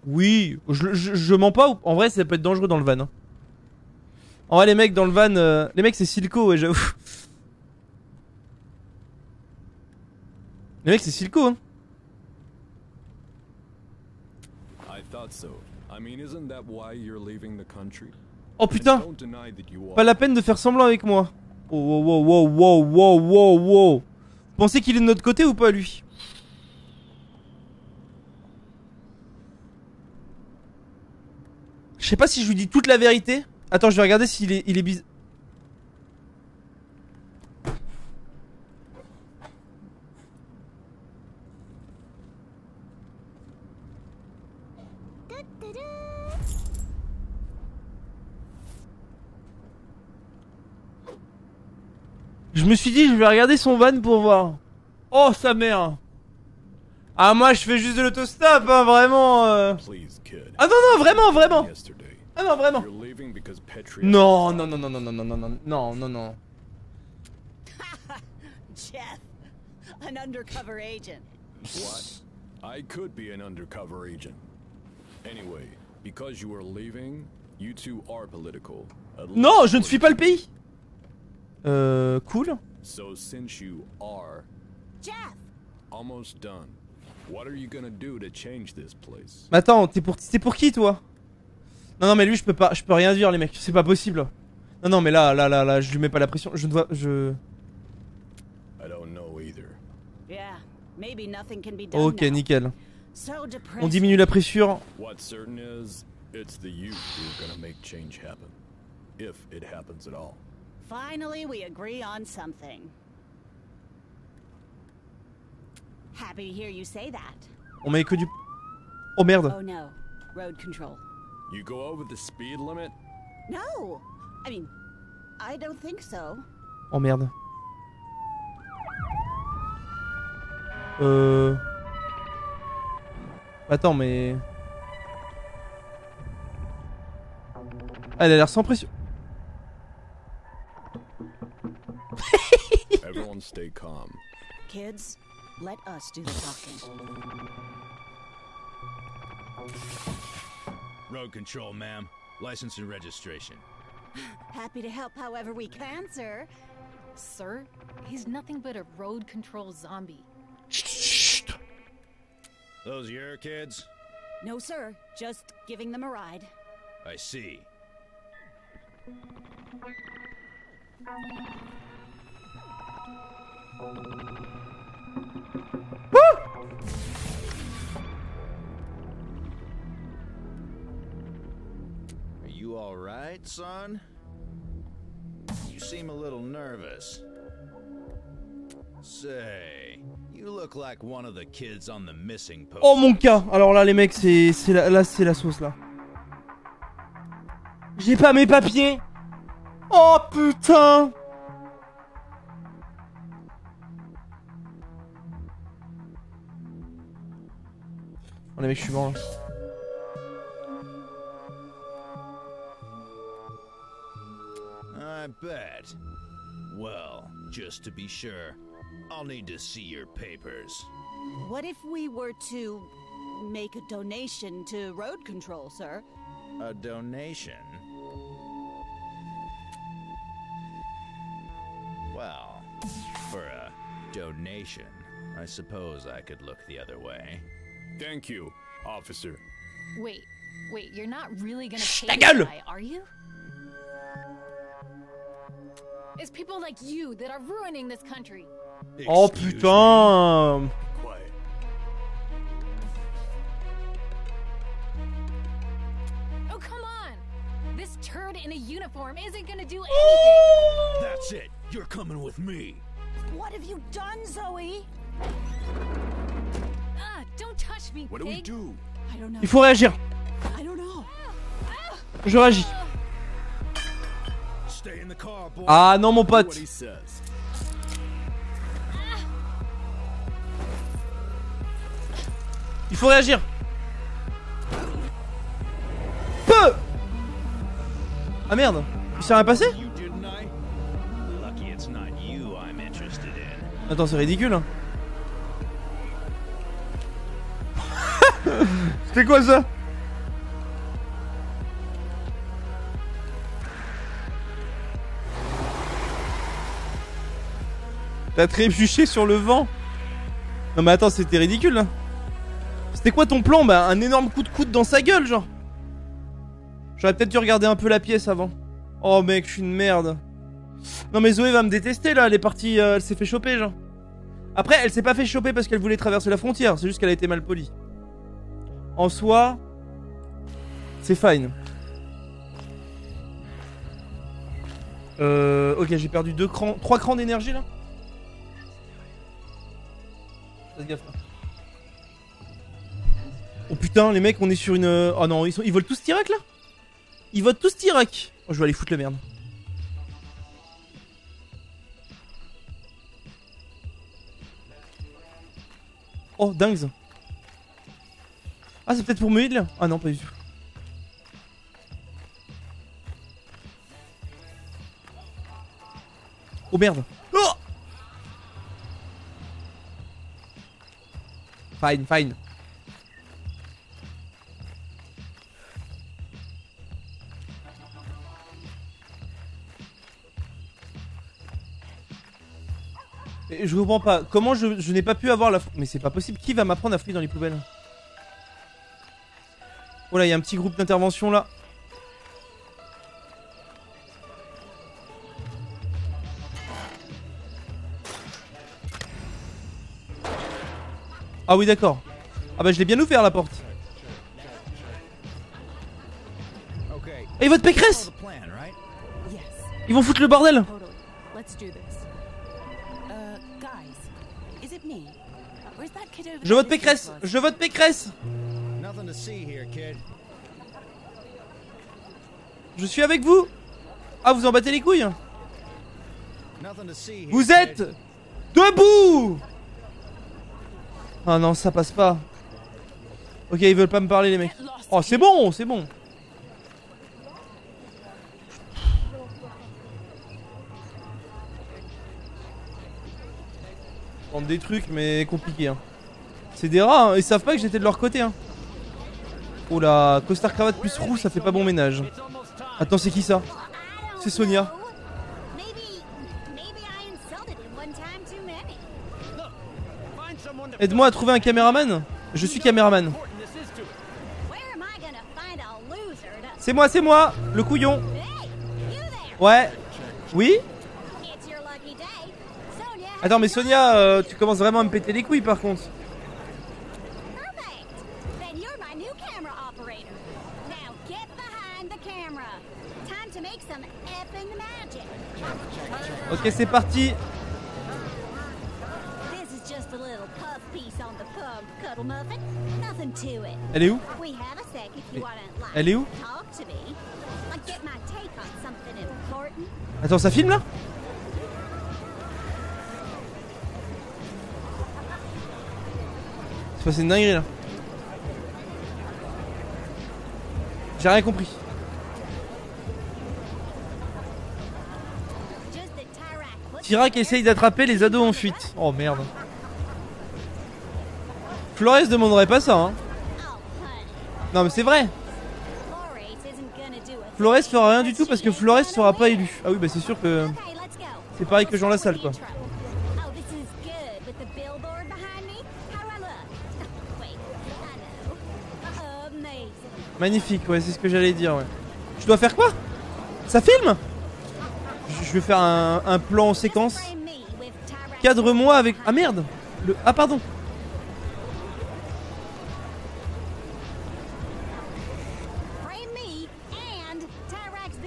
Oui, je, je, je mens pas. ou- En vrai, ça peut être dangereux dans le van. hein. En vrai, les mecs dans le van. euh, Les mecs, c'est Silco, ouais, j'avoue. Les mecs, c'est Silco, hein. I thought so. I mean, isn't that why you're leaving the country? Oh putain. Pas la peine de faire semblant avec moi. Oh, wow, wow, wow, wow, wow, wow, wow. Vous pensez qu'il est de notre côté ou pas, lui? Sais pas si je lui dis toute la vérité. Attends, je vais regarder s'il est, il est bizarre. Je me suis dit, je vais regarder son van pour voir. Oh, sa mère. Ah, moi, je fais juste de l'autostop, hein, vraiment. euh. Ah non, non, vraiment, vraiment. Ah non, vraiment. Non, non, non, non, non, non, non, non, non, non, non, non. Jeff, an undercover agent. What? I could be an undercover agent. Anyway, because you are leaving, you two are political. Non, je ne suis pas le pays. Euh, cool. So since you are Jeff! almost done, what are you gonna do to change this place? Mais attends, t'es pour, t'es pour qui, toi? Non, non, mais lui, je peux pas, je peux rien dire, les mecs. C'est pas possible. Non, non, mais là, là, là, là, je lui mets pas la pression. Je ne vois, je. I don't know either. Yeah, maybe nothing can be done Ok, now. nickel. So On diminue la pression. What's certain is, it's the youth who are gonna make change happen. If it happens at all. Finally, we agree on something. Happy to hear you say that. On met que du. Oh merde. Oh no, road control. You go over the speed limit? No! I mean, I don't think so. Oh merde. Euh. Attends, mais. Ah, elle a l'air sans pression. Everyone stay calm. Kids, let us do the talking. Road control, ma'am. License and registration. Happy to help however we can, sir. Sir, he's nothing but a road control zombie. Those your kids? No, sir, just giving them a ride. I see. Are you alright, son? You seem a little nervous. Say, you look like one of the kids on the missing post. Oh mon cas Alors là les mecs c'est c'est la, là c'est la sauce là. J'ai pas mes papiers. Oh putain. Les mecs je suis mort là. I bet. Well, just to be sure, I'll need to see your papers. What if we were to make a donation to road control, sir? A donation? Well, for a donation, I suppose I could look the other way. Thank you, officer. Wait, wait, you're not really gonna pay ta this guy, are you? It's people like you that are ruining this country. Oh Excuse me? putain. Quiet. Oh, come on! This turd in a uniform isn't gonna do anything! That's it. You're coming with me. What have you done, Zoe? Il faut réagir. Je réagis. Ah non mon pote. Il faut réagir. Peu. Ah merde, il s'est rien passé? Attends, c'est ridicule. Hein. C'était quoi ça T'as trébuché sur le vent. Non mais attends c'était ridicule là C'était quoi ton plan Bah un énorme coup de coude dans sa gueule genre J'aurais peut-être dû regarder un peu la pièce avant. Oh mec je suis une merde. Non mais Zoé va me détester là. Elle est partie euh, Elle s'est fait choper genre. Après elle s'est pas fait choper parce qu'elle voulait traverser la frontière. C'est juste qu'elle a été mal polie en soi, c'est fine. Euh, ok, j'ai perdu deux crans, trois crans d'énergie là. Hein. Oh putain, les mecs, on est sur une. Euh, oh non, ils, sont... ils volent tous Tirac là Ils votent tous Tirac Oh, je vais aller foutre le merde. Oh, dingue ah, c'est peut-être pour me heal Ah non, pas du tout. Oh merde. Oh fine, fine. Je comprends pas. Comment je, n'ai pas pu avoir la... Mais c'est pas possible. Qui va m'apprendre à fouiller dans les poubelles? Oh là, il y a un petit groupe d'intervention là. Ah oui, d'accord. Ah bah je l'ai bien ouvert la porte. Et pécresse plan, right? Yes, Ils vont foutre le bordel Je vote pécresse? Je vote pécresse Je suis avec vous Ah, vous en battez les couilles here. Vous êtes debout Ah non, ça passe pas. Ok, ils veulent pas me parler les mecs. Oh, c'est bon, c'est bon. Prendre des trucs, mais compliqué. Hein. C'est des rats, hein. ils savent pas que j'étais de leur côté. Hein. Oh là, costard cravate plus roux, ça fait pas bon ménage. Attends, c'est qui ça C'est Sonia. Aide-moi à trouver un caméraman. Je suis caméraman. C'est moi, c'est moi, le couillon. Ouais. Oui Attends, mais Sonia, euh, tu commences vraiment à me péter les couilles par contre. Perfect. Then you're my new camera operator. Now get behind the camera. Time to make some effing magic. Ok, c'est parti. This is just a little puff piece on the pump, Cuddle Muffin. Nothing to it. Elle est où? Elle est où? Attends, ça filme là? C'est passé une dinguerie là. J'ai rien compris. Tirac essaye d'attraper les ados en fuite. Oh merde. Flores demanderait pas ça, hein. Non, mais c'est vrai. Flores fera rien du tout parce que Flores sera pas élu. Ah oui, bah c'est sûr que. C'est pareil que Jean Lassalle, quoi. Magnifique, ouais, c'est ce que j'allais dire, ouais. Je dois faire quoi? Ça filme? Je- vais faire un, plan en séquence. Cadre-moi avec. Ah merde. Ah pardon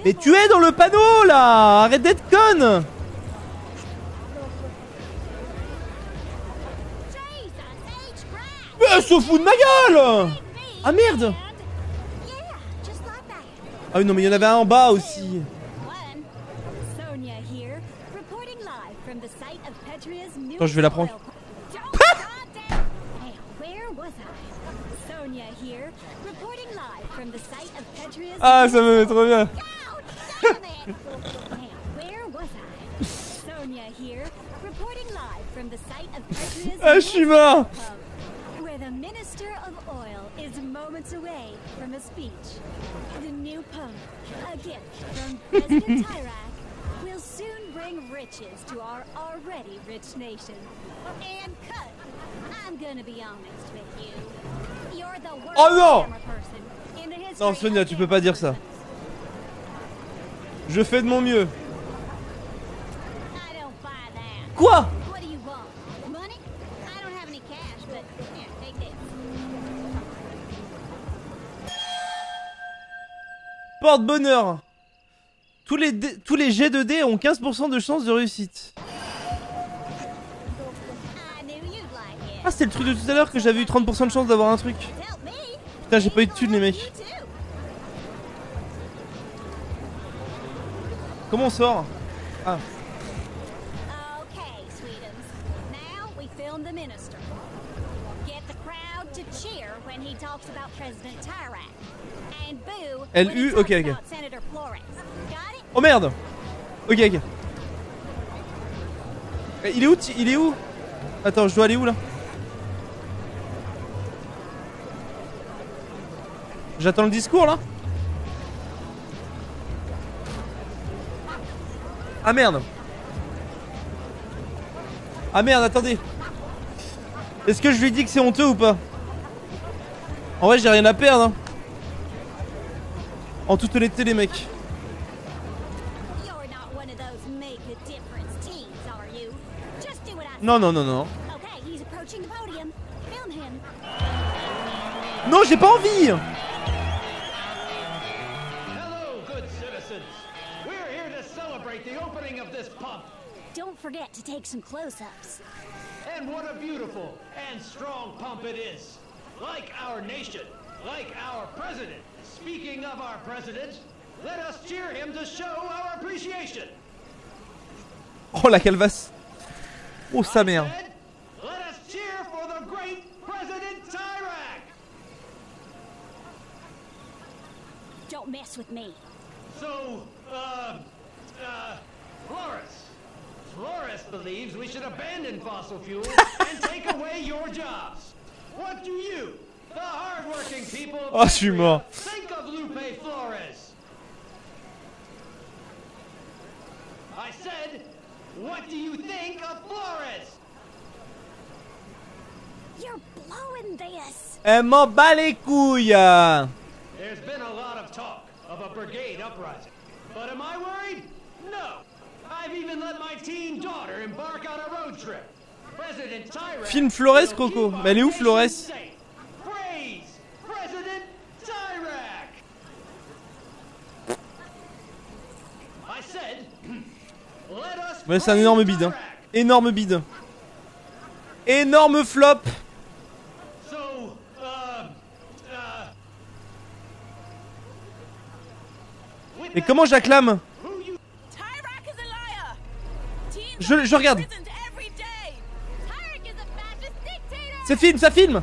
Mais tu es dans le panneau là Arrête d'être conne. Mais elle se fout de ma gueule Ah merde. Ah oui, non, mais il y en avait un en bas aussi. Attends, je vais la prendre. Ah, ça me met trop bien. Damn it! Hey, where was I? Sonia here, reporting live from the site of Petria's Ah, je suis mort. the Minister of Oil is moments away from a speech. The new pump, a gift from President soon bring riches to our already rich nation. And cut. I'm gonna be honest with you. You're the worst Oh non Non, Sonia, tu peux pas dire ça. Je fais de mon mieux. Quoi? What do you want? Money? I don't have any cash, but here, take this. Porte-bonheur Tous les, tous les jets de dés ont 15% de chance de réussite. Ah, c'était le truc de tout à l'heure que j'avais eu 30% de chance d'avoir un truc. Putain, j'ai pas eu de thunes, les mecs. Comment on sort? Ah, Okay, sweetums. Now we film the minister. Get the crowd to cheer when he talks about President Tyrak. And boo when he LU, talks okay, oh merde Ok, ok. Eh, Il est où Il est où? Attends, je dois aller où là? J'attends le discours là? Ah merde Ah merde, attendez Est-ce que je lui dis que c'est honteux ou pas? En vrai, j'ai rien à perdre. hein. En toute honnêteté, les mecs. Non, non, non, non. say. Okay, he's approaching the podium. Film him. Non, j'ai pas envie Hello, good citizens. We're here to celebrate the opening of this pump. Don't forget to take some close-ups. And what a beautiful and strong pump it is. Like our nation, like our president. Speaking of our president, let us cheer him to show our appreciation. Oh la calvasse Oh sa mère Said, let us cheer for the great President Tyrak. Don't mess with me. So, uh, uh, Flores. Flores believes we should abandon fossil fuels and take away your jobs. What do you, the hardworking people of Oh, je suis Petria, mort. think of Lupe Flores? I said, what do you think of Flores? You're blowing this. Elle m'en bat les couilles There's been a lot of talk of a brigade uprising. But am I worried? No. I've even let my teen daughter embark on a road trip. President Tyrak Filme Flores, keep Mais elle est où, Flores safe. Praise President Tyrak. I said, let us Ouais, c'est un énorme bide. Hein. Énorme bide. Énorme flop Et comment j'acclame Je- je regarde. Ça filme, ça filme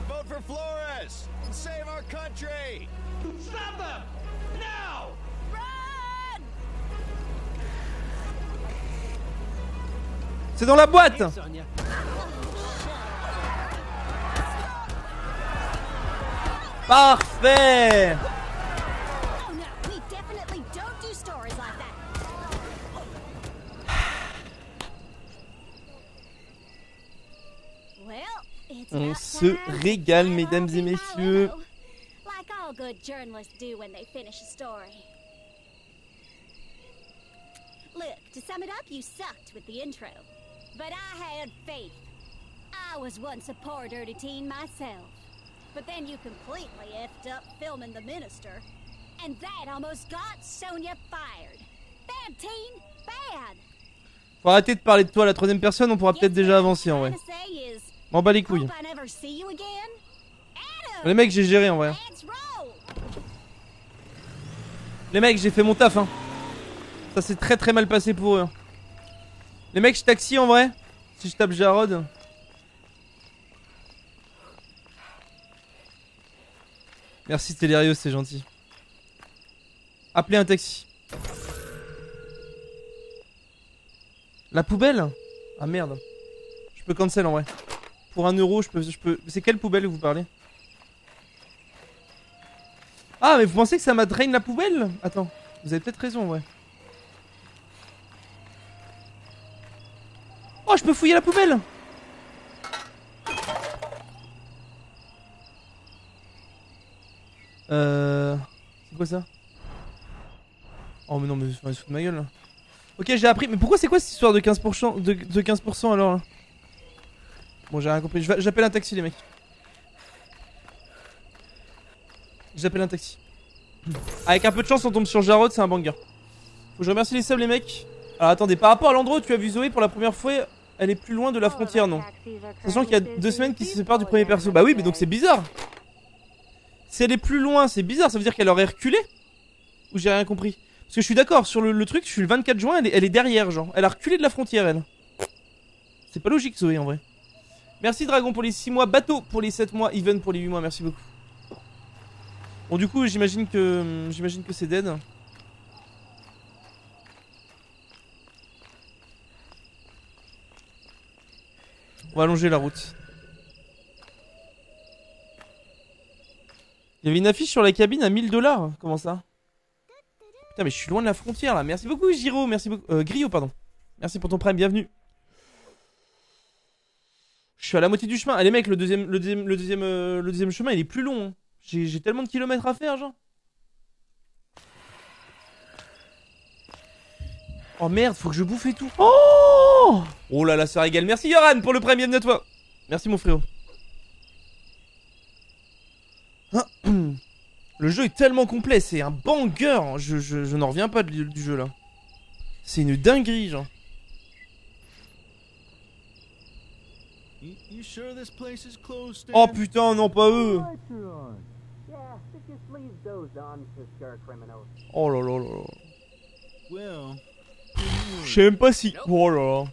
C'est dans la boîte. Parfait On se régale, mesdames et messieurs. Milo, Like all good journalists do when they finish a story. Look, to sum it up, you sucked with the intro. But I had faith. I was once a poor dirty teen myself. But then you completely effed up filming the minister. And that almost got Sonia fired. Bad teen, bad. Faut arrêter de parler de toi à la troisième personne, on pourra peut-être déjà avancer en vrai. M'en bats les couilles. Les mecs, j'ai géré en vrai. Les mecs, j'ai fait mon taf hein. Ça s'est très très mal passé pour eux. Les mecs, je taxi en vrai. Si je tape Jarod. Merci Télérios, c'est gentil. Appelez un taxi. La poubelle? Ah merde. Je peux cancel en vrai. Pour un euro, je peux. Je peux... C'est quelle poubelle que vous parlez? Ah, mais vous pensez que ça m'a drain la poubelle? Attends, vous avez peut-être raison, ouais. Oh, je peux fouiller la poubelle Euh... C'est quoi ça? Oh mais non mais ils se de ma gueule là. Ok j'ai appris, mais pourquoi c'est quoi cette histoire de 15% de, de 15% alors là? Bon j'ai rien compris, j'appelle un taxi les mecs. J'appelle un taxi. Avec un peu de chance on tombe sur Jarod, c'est un banger. Faut que je remercie les sables, les mecs. Alors attendez, par rapport à l'endroit où tu as vu Zoé pour la première fois, elle est plus loin de la frontière, non Sachant qu'il y a deux semaines qui se séparent du premier perso. Bah oui, mais donc c'est bizarre. Si elle est plus loin, c'est bizarre, ça veut dire qu'elle aurait reculé Ou j'ai rien compris Parce que je suis d'accord, sur le, le truc, je suis le 24 juin, elle est, elle est derrière, genre. Elle a reculé de la frontière, elle. C'est pas logique, Zoé, en vrai. Merci Dragon pour les 6 mois, Bateau pour les 7 mois, Even pour les 8 mois, merci beaucoup. Bon, du coup, j'imagine que j'imagine que c'est dead. On va allonger la route. Il y avait une affiche sur la cabine à 1000 dollars. Comment ça? Putain, mais je suis loin de la frontière là. Merci beaucoup, Giro. Merci beaucoup. Euh, Grio, pardon. Merci pour ton prime. Bienvenue. Je suis à la moitié du chemin. Allez, mec, le deuxième, le deuxième, le deuxième, euh, chemin, il est plus long. hein. J'ai tellement de kilomètres à faire, genre. Oh merde, faut que je bouffe et tout. Oh Oh là là, ça régale. Merci Yoran pour le bienvenue à toi. Merci mon frérot. Le jeu est tellement complet, c'est un banger. Je, je, je n'en reviens pas du, du jeu là. C'est une dinguerie, genre. Oh putain, non, pas eux. Oh là là là là. Je sais même pas si. Oh là là.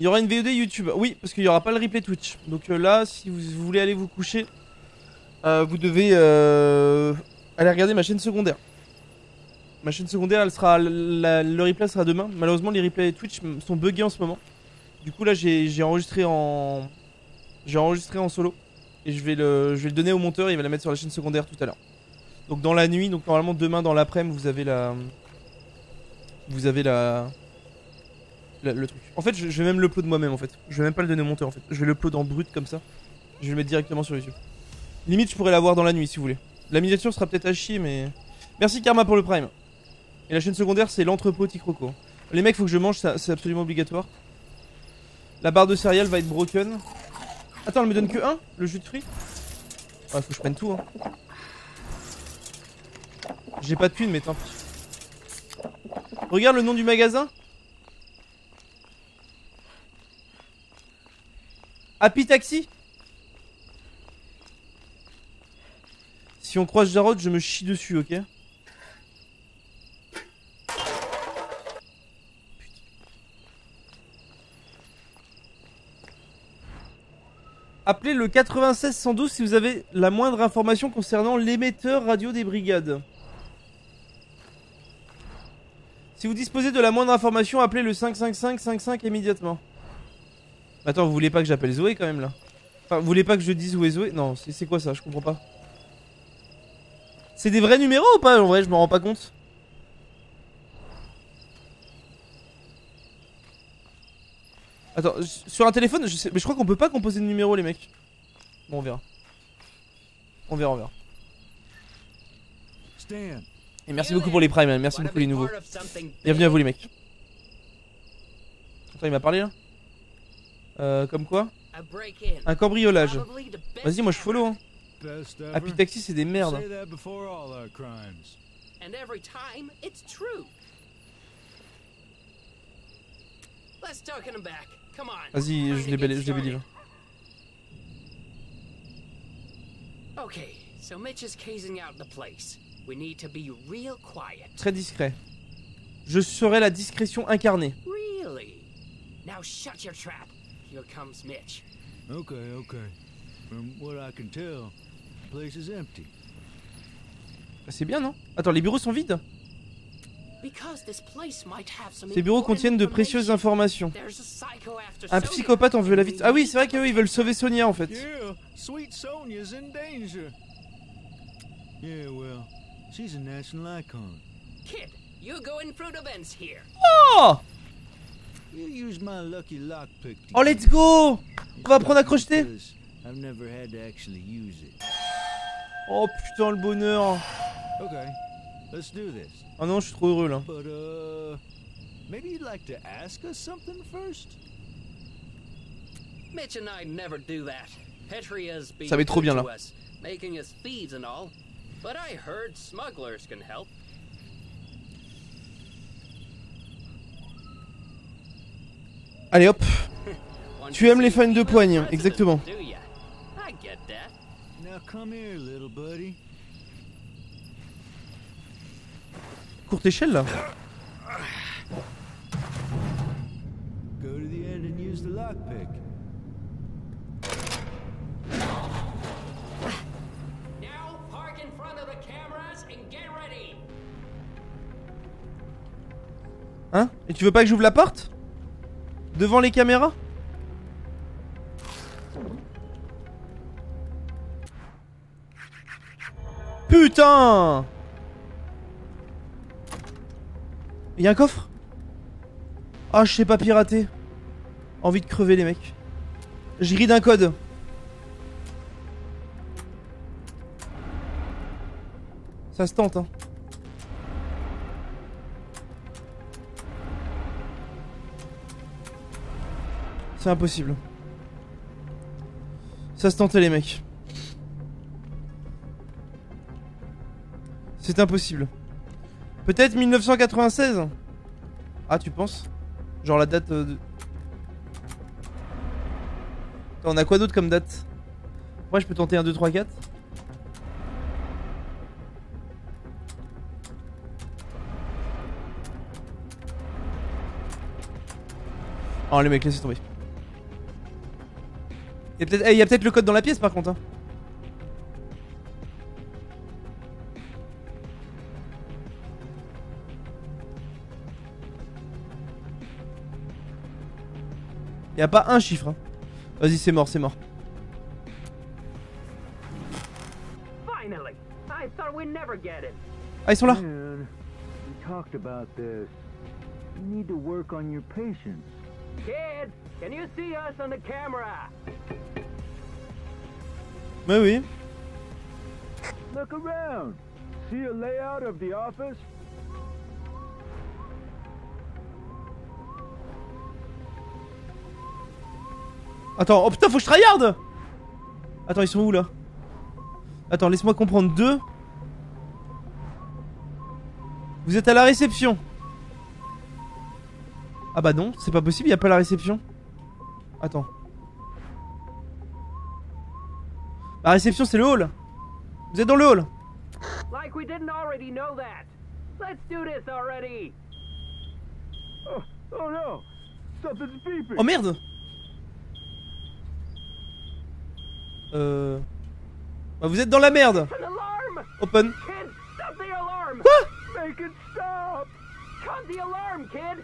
Il y aura une VOD YouTube. Oui, parce qu'il y aura pas le replay Twitch. Donc euh, là, si vous, voulez aller vous coucher, euh, vous devez euh, aller regarder ma chaîne secondaire. Ma chaîne secondaire, elle sera la- le replay sera demain. Malheureusement, les replays Twitch sont buggés en ce moment. Du coup, là, j'ai enregistré en j'ai enregistré en solo et je vais le je vais le donner au monteur. Il va la mettre sur la chaîne secondaire tout à l'heure. Donc dans la nuit, donc normalement demain dans l'après-midi, vous avez la vous avez la le truc. En fait, je, vais même l'upload moi-même en fait. Je vais même pas le donner au monteur en fait. Je vais l'upload en brut comme ça. Je vais le mettre directement sur YouTube. Limite, je pourrais l'avoir dans la nuit si vous voulez. La miniature sera peut-être à chier, mais. Merci Karma pour le prime. Et la chaîne secondaire, c'est l'entrepôt Ticroco. Les mecs, faut que je mange, c'est absolument obligatoire. La barre de céréales va être broken. Attends, elle me donne que un Le jus de fruits? Ouais, faut que je prenne tout. Hein. J'ai pas de thune, mais tant. Regarde le nom du magasin? Happy Taxi Si on croise Jarod, je me chie dessus, ok Appelez le 96 112 si vous avez la moindre information concernant l'émetteur radio des brigades. Si vous disposez de la moindre information, appelez le 555 55 immédiatement. Attends, vous voulez pas que j'appelle Zoé quand même là? Enfin, vous voulez pas que je dise où est Zoé? Non, c'est quoi ça? Je comprends pas. C'est des vrais numéros ou pas? En vrai, je me rends pas compte. Attends, sur un téléphone, je sais, mais je crois qu'on peut pas composer de numéros, les mecs. Bon, on verra. On verra, on verra. Stan, Et merci beaucoup pour les primes, hein, merci beaucoup les nouveaux. Bienvenue à vous, les mecs. Attends, il m'a parlé là? Euh, comme quoi Un cambriolage. Vas-y, moi je follow. Hein. Happy Taxi, c'est des merdes. Say that before all our crimes. And every time, it's true. Let's token him back. Come on. Vas-y, je les délivre. Okay, so Mitch is casing out the place. We need to be real quiet. Très discret. Je serai la discrétion incarnée. Really? Now shut your trap. Here comes Mitch. Okay, okay. From what I can tell, the place is empty. C'est bien, non? Attends, les bureaux sont vides? Because this place might have some Ces bureaux contiennent de précieuses informations. Un psychopathe en veut la vie. Ah oui, c'est vrai qu'eux ils veulent sauver Sonia en fait. Yeah, sweet Sonia's in danger. Yeah, well, she's a national icon. Kid, you go in front of events here. Oh You use my lucky lockpick. to Oh, let's go On va apprendre à crocheter because I've never had to actually use it. Oh putain, le bonheur Okay, let's do this. Oh non, je suis trop heureux là. But, uh, maybe you'd like to ask us something first? Mitch and I never do that. Petria's been Ça va être trop bien, là. us, making us thieves and all. But I heard smugglers can help. Allez hop. Tu aimes les fans de poigne, president, exactement. Courte échelle là. Hein? Et tu veux pas que j'ouvre la porte? Devant les caméras Putain Y'a un coffre Ah, je sais pas pirater. Envie de crever les mecs. J'ai ri d'un code. Ça se tente, hein. C'est impossible. Ça se tentait les mecs. C'est impossible. Peut-être 1996 Ah tu penses? Genre la date euh, de... Attends, on a quoi d'autre comme date? Moi je peux tenter un 2, 3, 4 Oh les mecs laissez tomber. Il y a peut-être eh, il y a peut-être le code dans la pièce par contre. Hein. Il y a pas un chiffre. hein. Vas-y c'est mort, c'est mort. Finally! I thought we'd never get him. Ah ils sont là. Man, we talked about this. You need to work on your patience. Kid, can you see us on the camera? Mais oui. Look around. See a layout of the office? Attends, oh putain faut que je tryhard Attends ils sont où là? Attends laisse-moi comprendre deux. Vous êtes à la réception. Ah bah non, c'est pas possible, y a pas la réception. Attends. La réception c'est le hall. Vous êtes dans le hall. Like we didn't already know that. Let's do this already. Oh, oh no! Something's beeping. Oh merde Euh... Bah, vous êtes dans la merde An alarm! Open Kid, stop the alarm! Make it stop! Cut the alarm, kid!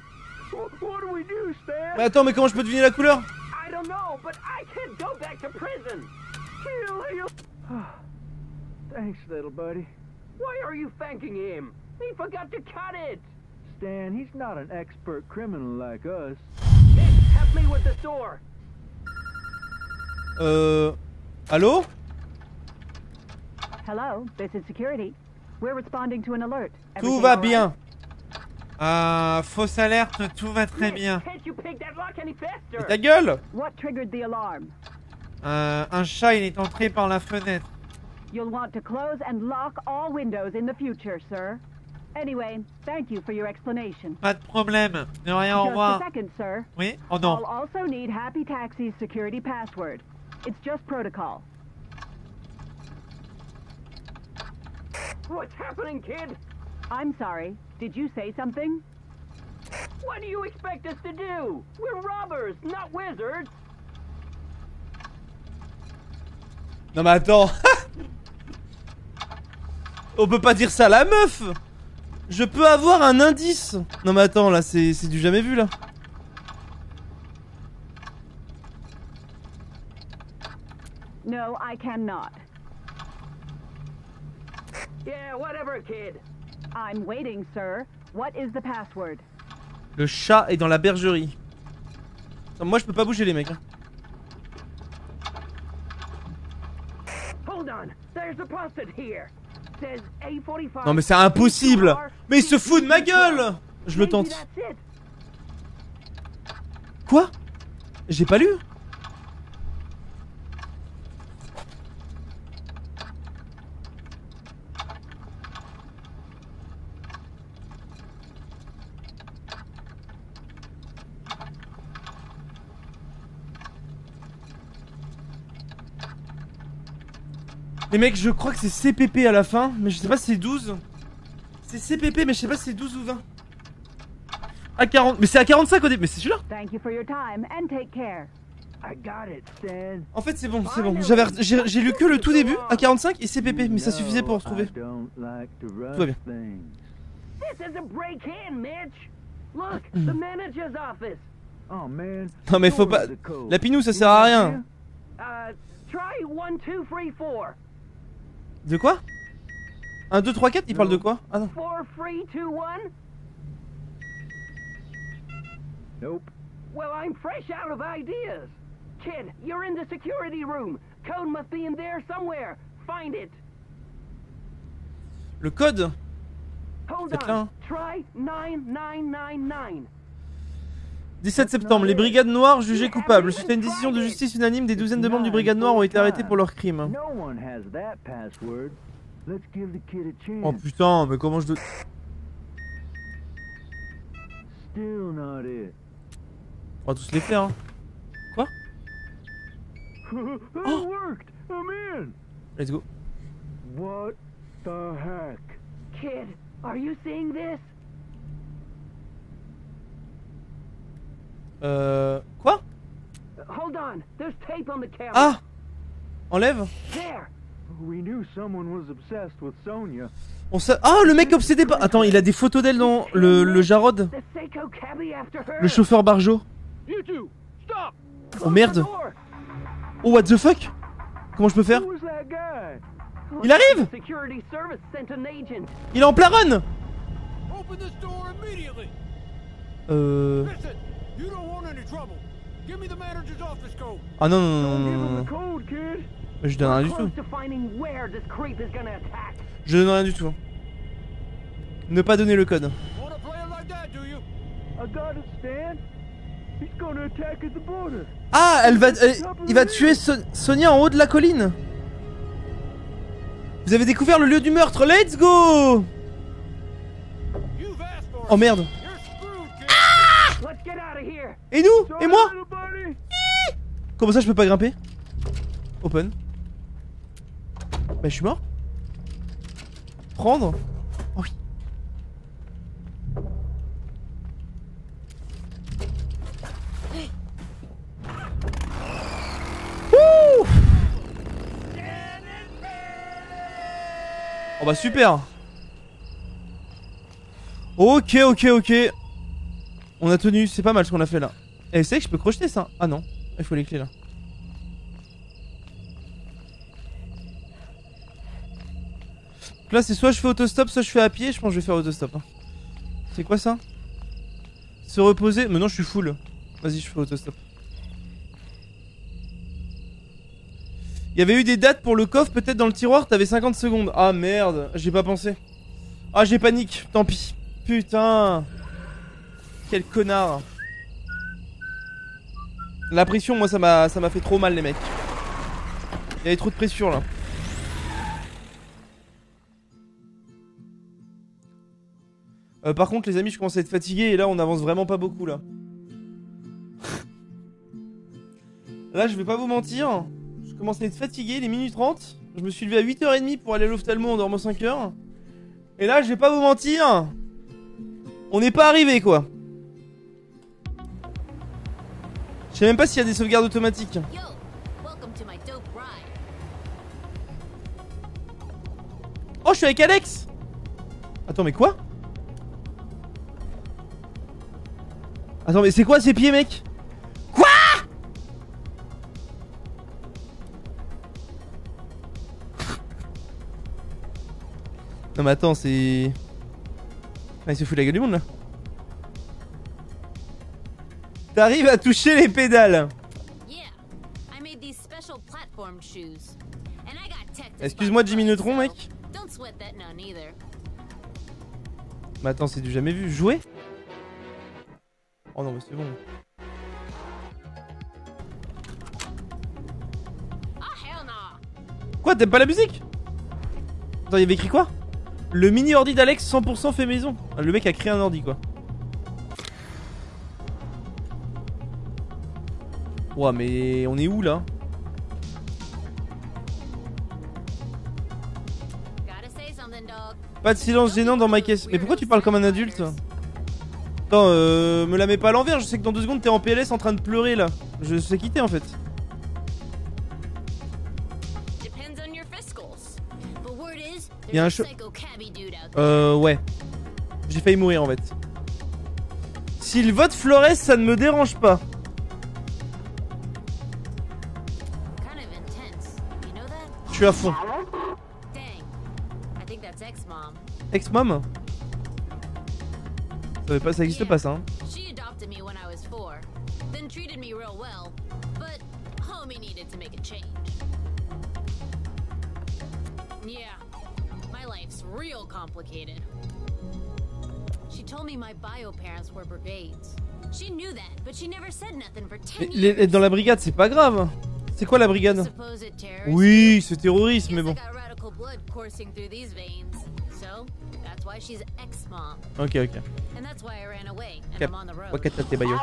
Wh- What do we do, Stan? Mais attends, mais comment je peux deviner la couleur? I don't know, but I can't go back to prison. Heal, heal. Thanks, little buddy. Why are you thanking him? He forgot to cut it. Stan, he's not an expert criminal like us. Kid, help me with the door. Euh... Allô Hello, this is security. We're responding to an alert. Tout Everything va all right? bien. Euh... Fausse alerte, tout va très bien. Can't you pick that lock any faster? Mais ta gueule What triggered the alarm? Euh... Un chat, il est entré par la fenêtre. You'll want to close and lock all windows in the future, sir. Anyway, thank you for your explanation. Pas de problème. De rien, au Just a revoir. second, sir. Oui? Oh non. I'll also need Happy Taxi's security password. It's just protocol. What's happening, kid? I'm sorry. Did you say something? What do you expect us to do? We're robbers, not wizards. Non mais attends. On peut pas dire ça à la meuf Je peux avoir un indice Non mais attends, là, c'est du jamais vu, là. No, I cannot. Yeah, whatever, kid. I'm waiting, sir. What is the password? Le chat est dans la bergerie. Attends, moi, je peux pas bouger les mecs. hein. Hold on. There's a post-it here. Says A45. Non mais c'est impossible. Mais il se fout de ma gueule. Je le tente. Quoi? J'ai pas lu? Les mecs, je crois que c'est CPP à la fin, mais je sais pas si c'est 12. C'est CPP, mais je sais pas si c'est 12 ou 20. À 40, mais c'est à 45 au début, mais c'est celui-là Thank you for your time and take care. I got it, Stan. En fait, c'est bon, c'est bon. J'avais, j'ai j'ai lu que le tout début à 45 et CPP, mais ça suffisait pour retrouver. I don't like to rush va bien. things. This is a break-in, Mitch. Look, the manager's office. Oh man. Non mais faut pas. La pinou, ça sert à rien. Uh, try one, two, three, four. De quoi 1, 2, 3, 4, il parle de quoi Ah non. Four, three, two, one. Nope. Well, I'm fresh out of ideas. Kid, you're in the security room. Code must be in there somewhere. Find it. Le code Hold C'est là, on. Try 9999. 17 septembre, les brigades noires jugées coupables. Suite à une décision de justice unanime, des douzaines de membres du brigade noire ont été arrêtés pour leurs crimes. Oh putain, mais comment je dois. Still not it. On va tous les faire, hein. Quoi it Oh. Let's go. What the heck? Kid, are you seeing this? Euh. Quoi Hold on. There's tape on the camera. Ah Enlève There. We knew someone was obsessed with Sonia. On sa... Ah, le mec obsédé par. Attends, il a des photos d'elle dans le, le Jarod. Le chauffeur Barjo. Oh merde Oh, what the fuck? Comment je peux faire? Il arrive. Il est en plein run. Euh. Listen, you don't want any trouble. Give me the manager's office code. Ah non, non, non, non, non, non. Code, kid. Je donne rien du tout. Je donne rien du tout. Ne pas donner le code. Ah, elle va, elle- il va tuer So- Sonia en haut de la colline. Vous avez découvert le lieu du meurtre. Let's go Oh merde. Et nous Et moi Comment ça je peux pas grimper Open. Bah je suis mort. Prendre. Oh oui. Ouh Oh bah super Ok ok ok On a tenu, c'est pas mal ce qu'on a fait là. Et c'est que je peux crocheter ça Ah non, il faut les clés là. Donc Là c'est soit je fais autostop, soit je fais à pied, je pense que je vais faire autostop. hein. C'est quoi ça? Se reposer Mais non je suis full. Vas-y je fais autostop. Il y avait eu des dates pour le coffre, peut-être dans le tiroir, t'avais 50 secondes. Ah merde, j'ai pas pensé. Ah j'ai panique, tant pis. Putain. Quel connard. La pression, moi ça m'a fait trop mal les mecs. Il y avait trop de pression là. Euh, par contre les amis je commence à être fatigué et là on avance vraiment pas beaucoup là. là je vais pas vous mentir. Je commence à être fatigué, les minutes 30. Je me suis levé à 8h30 pour aller à l'ophtalmo en dormant 5h. Et là je vais pas vous mentir. On n'est pas arrivé quoi. Je sais même pas s'il y a des sauvegardes automatiques. Oh, je suis avec Alex Attends, mais quoi? Attends, mais c'est quoi ces pieds, mec? Quoi? Non, mais attends, c'est. Ah, il se fout de la gueule du monde là. T'arrives à toucher les pédales. Excuse-moi, Jimmy Neutron, mec. Mais attends, c'est du jamais vu. Jouer? Oh non, mais c'est bon. No. Quoi, t'aimes pas la musique? Attends, il y avait écrit quoi? Le mini ordi d'Alex 100% fait maison. Ah, Le mec a créé un ordi quoi. Ouah, mais on est où là Pas de silence gênant dans ma caisse. Mais pourquoi tu parles comme un adulte Attends, euh, me la mets pas à l'envers. Je sais que dans deux secondes t'es en PLS en train de pleurer là. Je sais quitter en fait. Depends on your fiscals. But word is, Il y a un out Euh, ouais. J'ai failli mourir en fait. S'il vote Flores, ça ne me dérange pas. Suis à fond. Ex-mom. Ça, pas, ça existe pas ça. Hein. She adopted me when I was four, then treated me real complicated. She told me my bio parents were brigades. She knew that, but she never said nothing for 10 Mais years. les- être dans la brigade, c'est pas grave. C'est quoi la brigade Oui, c'est terrorisme, mais bon. got radical blood coursing through these veins. So, that's why she's ex-mom. Ok, ok. Cap. Wakata tes bayo.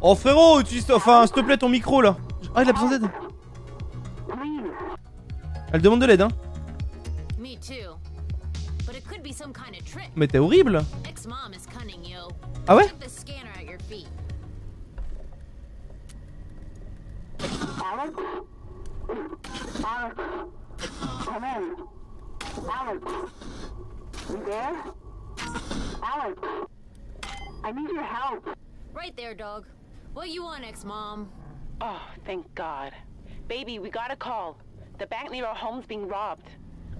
Oh frérot, utilise enfin s'il te plaît ton micro là. Ah, il a besoin d'aide. Elle demande de l'aide, hein. Me too. But it could be some kind of trick. Mais t'es horrible. Ex-mom is cunning, yo. Ah ouais? Alex? Alex? Come in. Alex? You there? Alex? I need your help. Right there, dog. What you want, ex-mom? Oh, thank God. Baby, we got a call. The bank near our home's being robbed.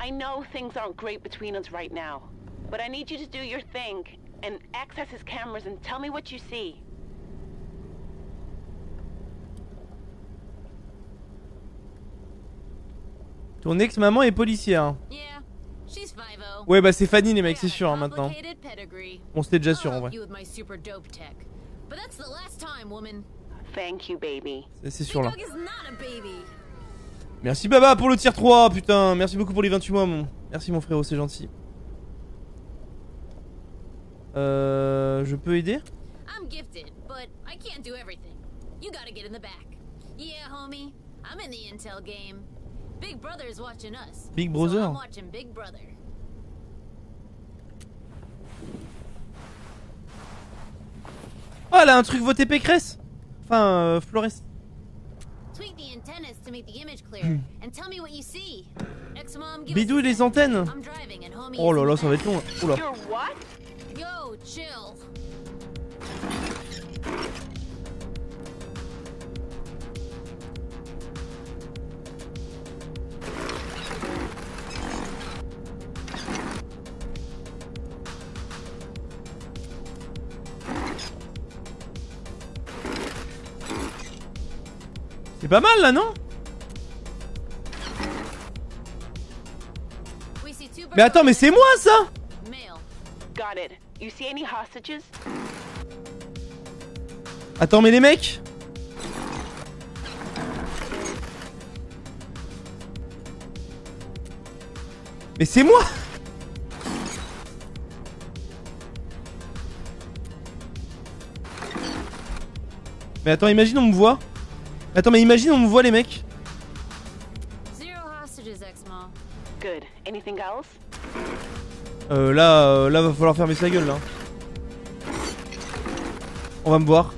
I know things aren't great between us right now, but I need you to do your thing and access his cameras and tell me what you see. Ton ex-maman est policière. She's 5 Ouais, bah c'est Fanny les mecs, c'est sûr hein, maintenant. Bon, c'était déjà sûr en vrai. C'est- sûr là. Merci Baba pour le tier 3, putain. Merci beaucoup pour les 28 mois, mon. Merci mon frérot, c'est gentil. Euh. Je peux aider? Big Brother's watching us. Big So Brother? I'm watching Big Brother. Oh, elle a un truc voté Pécresse Enfin, euh, Flores. Tweak the antennas to make the image clear, Hmm. and tell me what you see. Ex-mom, give us Bidouille les antennes Oh is là là, ça va être long. Oula. Yo, chill. Pas mal là, non Mais attends, mais c'est moi ça? Attends, mais les mecs Mais c'est moi Mais attends, imagine on me voit. Attends, mais imagine on me voit les mecs. Zero hostages, ex-mom. Good. Anything else? Euh, là, euh, là va falloir fermer sa gueule là. On va me voir.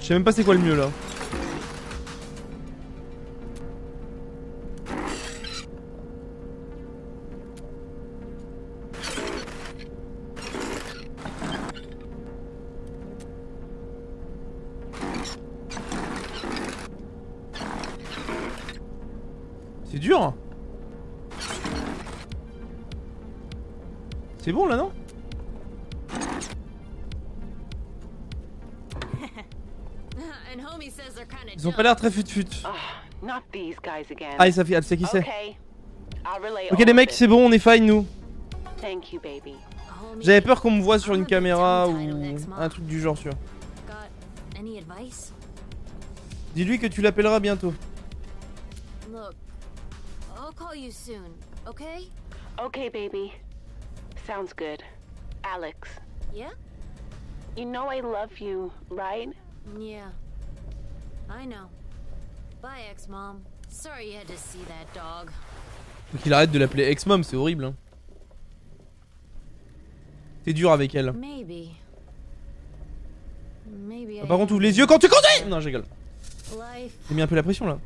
Je sais même pas c'est quoi le mieux là. L'air très fut-fut. Not these guys again. Ah, ça fait, elle sait qui c'est. Ok les mecs, c'est bon, on est fine nous. J'avais peur qu'on me voit sur une caméra ou un truc du genre, advice? Dis-lui que tu l'appelleras bientôt. Look, I'll call you soon, okay? Okay, baby. Sounds good. Alex, Yeah? you know I love you, right? Yeah. I know. Bye, ex-mom. Sorry you had to see that dog. Faut qu'il arrête de l'appeler ex-mom, c'est horrible. Hein. T'es dur avec elle. Maybe. Maybe Ah, I par contre, ouvre les yeux quand tu conduis Non, je rigole. J'ai mis un peu la pression là.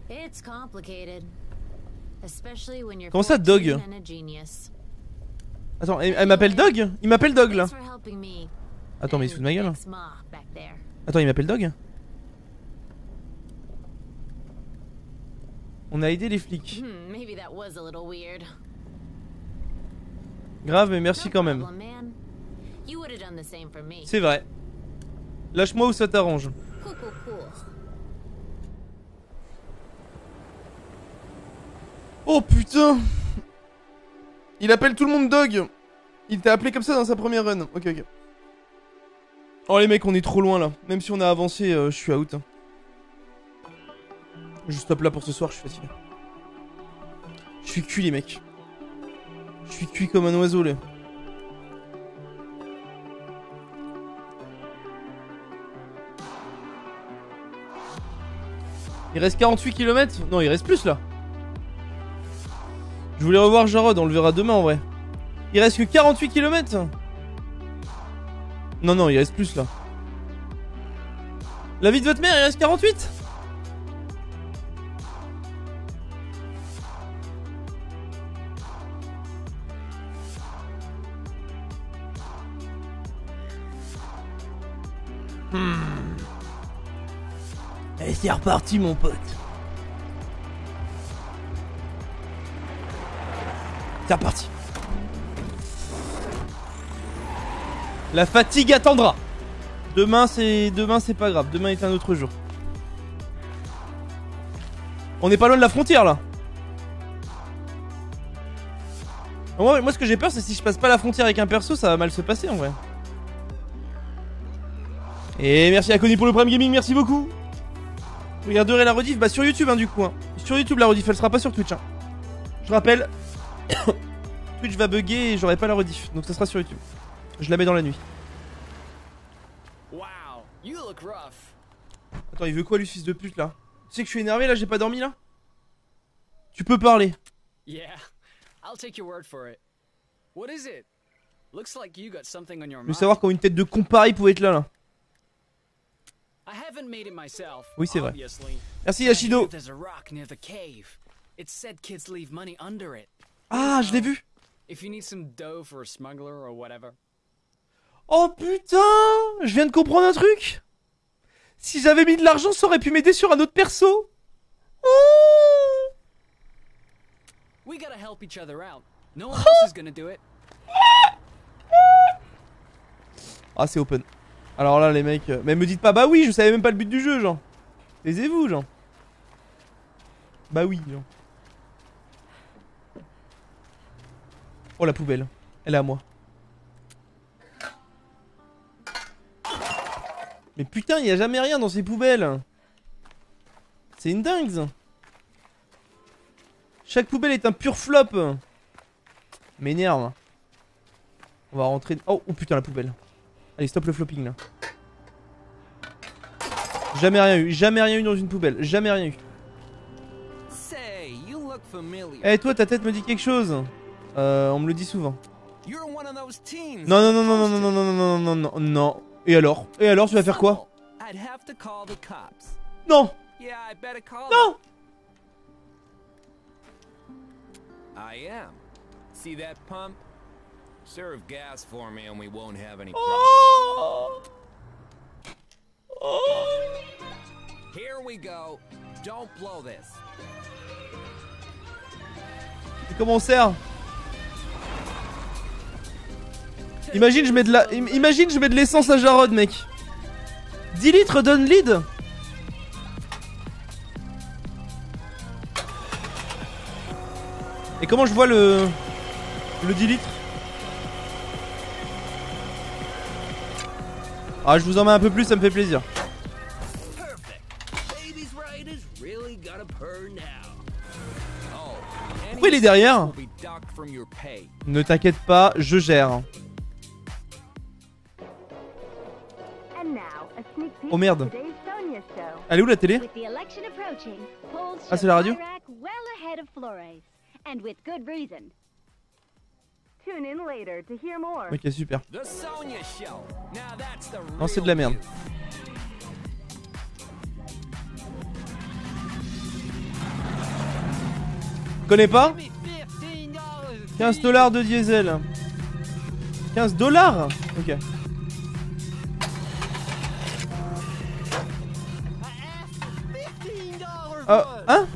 Comment ça, dog? 14 and a genius. Attends, elle, elle m'appelle Dog? Il m'appelle Dog là. Attends, mais il se fout de ma gueule. Attends, il m'appelle Dog? On a aidé les flics. Hmm, maybe that was a little weird. Grave, mais merci quand même. C'est vrai. Lâche-moi où ça t'arrange. Oh putain Il appelle tout le monde Dog Il t'a appelé comme ça dans sa première run. Ok, ok. Oh les mecs, on est trop loin là. Même si on a avancé, euh, je suis out. hein. Je stoppe là pour ce soir, je suis fatigué. Je suis cuit les mecs. Je suis cuit comme un oiseau là. Il reste 48 km Non, il reste plus là. Je voulais revoir Jarod, on le verra demain en vrai. Il reste que 48 km Non, non, il reste plus là. La vie de votre mère, il reste 48 c'est reparti, mon pote. C'est reparti. La fatigue attendra. Demain, c'est demain, c'est pas grave. Demain est un autre jour. On n'est pas loin de la frontière là. Moi, ce que j'ai peur, c'est si je passe pas la frontière avec un perso, ça va mal se passer en vrai. Et merci à Connie pour le Prime Gaming, merci beaucoup. Regarderez la rediff bah, sur YouTube hein, du coup. hein. Sur YouTube la rediff, elle sera pas sur Twitch. hein. Je rappelle, Twitch va bugger et j'aurai pas la rediff, donc ça sera sur YouTube. Je la mets dans la nuit. Wow, you look rough. Attends, il veut quoi lui fils de pute là? Tu sais que je suis énervé là, j'ai pas dormi là? Tu peux parler. Yeah, I'll take your word for it. What is it? Looks like you got something on your Je veux savoir quand une tête de con pareil pouvait être là là. I haven't made it myself. Oui, c'est vrai. Merci, Yashido. Ah, je l'ai vu. Oh putain Je viens de comprendre un truc Si j'avais mis de l'argent, ça aurait pu m'aider sur un autre perso Oh We gotta help each other out. No one else is gonna do it. Ah, c'est open. Alors là, les mecs. euh, Mais me dites pas, bah oui, je savais même pas le but du jeu, genre. Taisez-vous, genre. Bah oui, genre. Oh, la poubelle. Elle est à moi. Mais putain, il y a jamais rien dans ces poubelles. C'est une dingue. Chaque poubelle est un pur flop. M'énerve. On va rentrer. Oh, oh putain, la poubelle. Allez, stop le flopping là. Jamais rien eu, jamais rien eu dans une poubelle, jamais rien eu. Eh toi, ta tête me dit quelque chose. Euh, on me le dit souvent. Non, non, non, non, non, non, non, non, non, non, non, non. Et alors? Et alors, tu vas faire quoi? Non Yeah, I better call No! them. I am. See that pump? Serve gas for me and we won't have any Oh! Here we go. Don't blow this. Et comment on sert? Imagine je mets de la... im- Imagine je mets de l'essence à Jarod mec 10 litres donne lead Et comment je vois le... Le 10 litres? Ah, je vous en mets un peu plus, ça me fait plaisir. Pourquoi il est derrière Ne t'inquiète pas, je gère. Oh merde. Elle est où la télé Ah, c'est la radio Tune in later to hear more. Ok, super. Non, c'est de la merde. Connais pas 15 dollars de diesel. 15 dollars Ok. Euh, hein?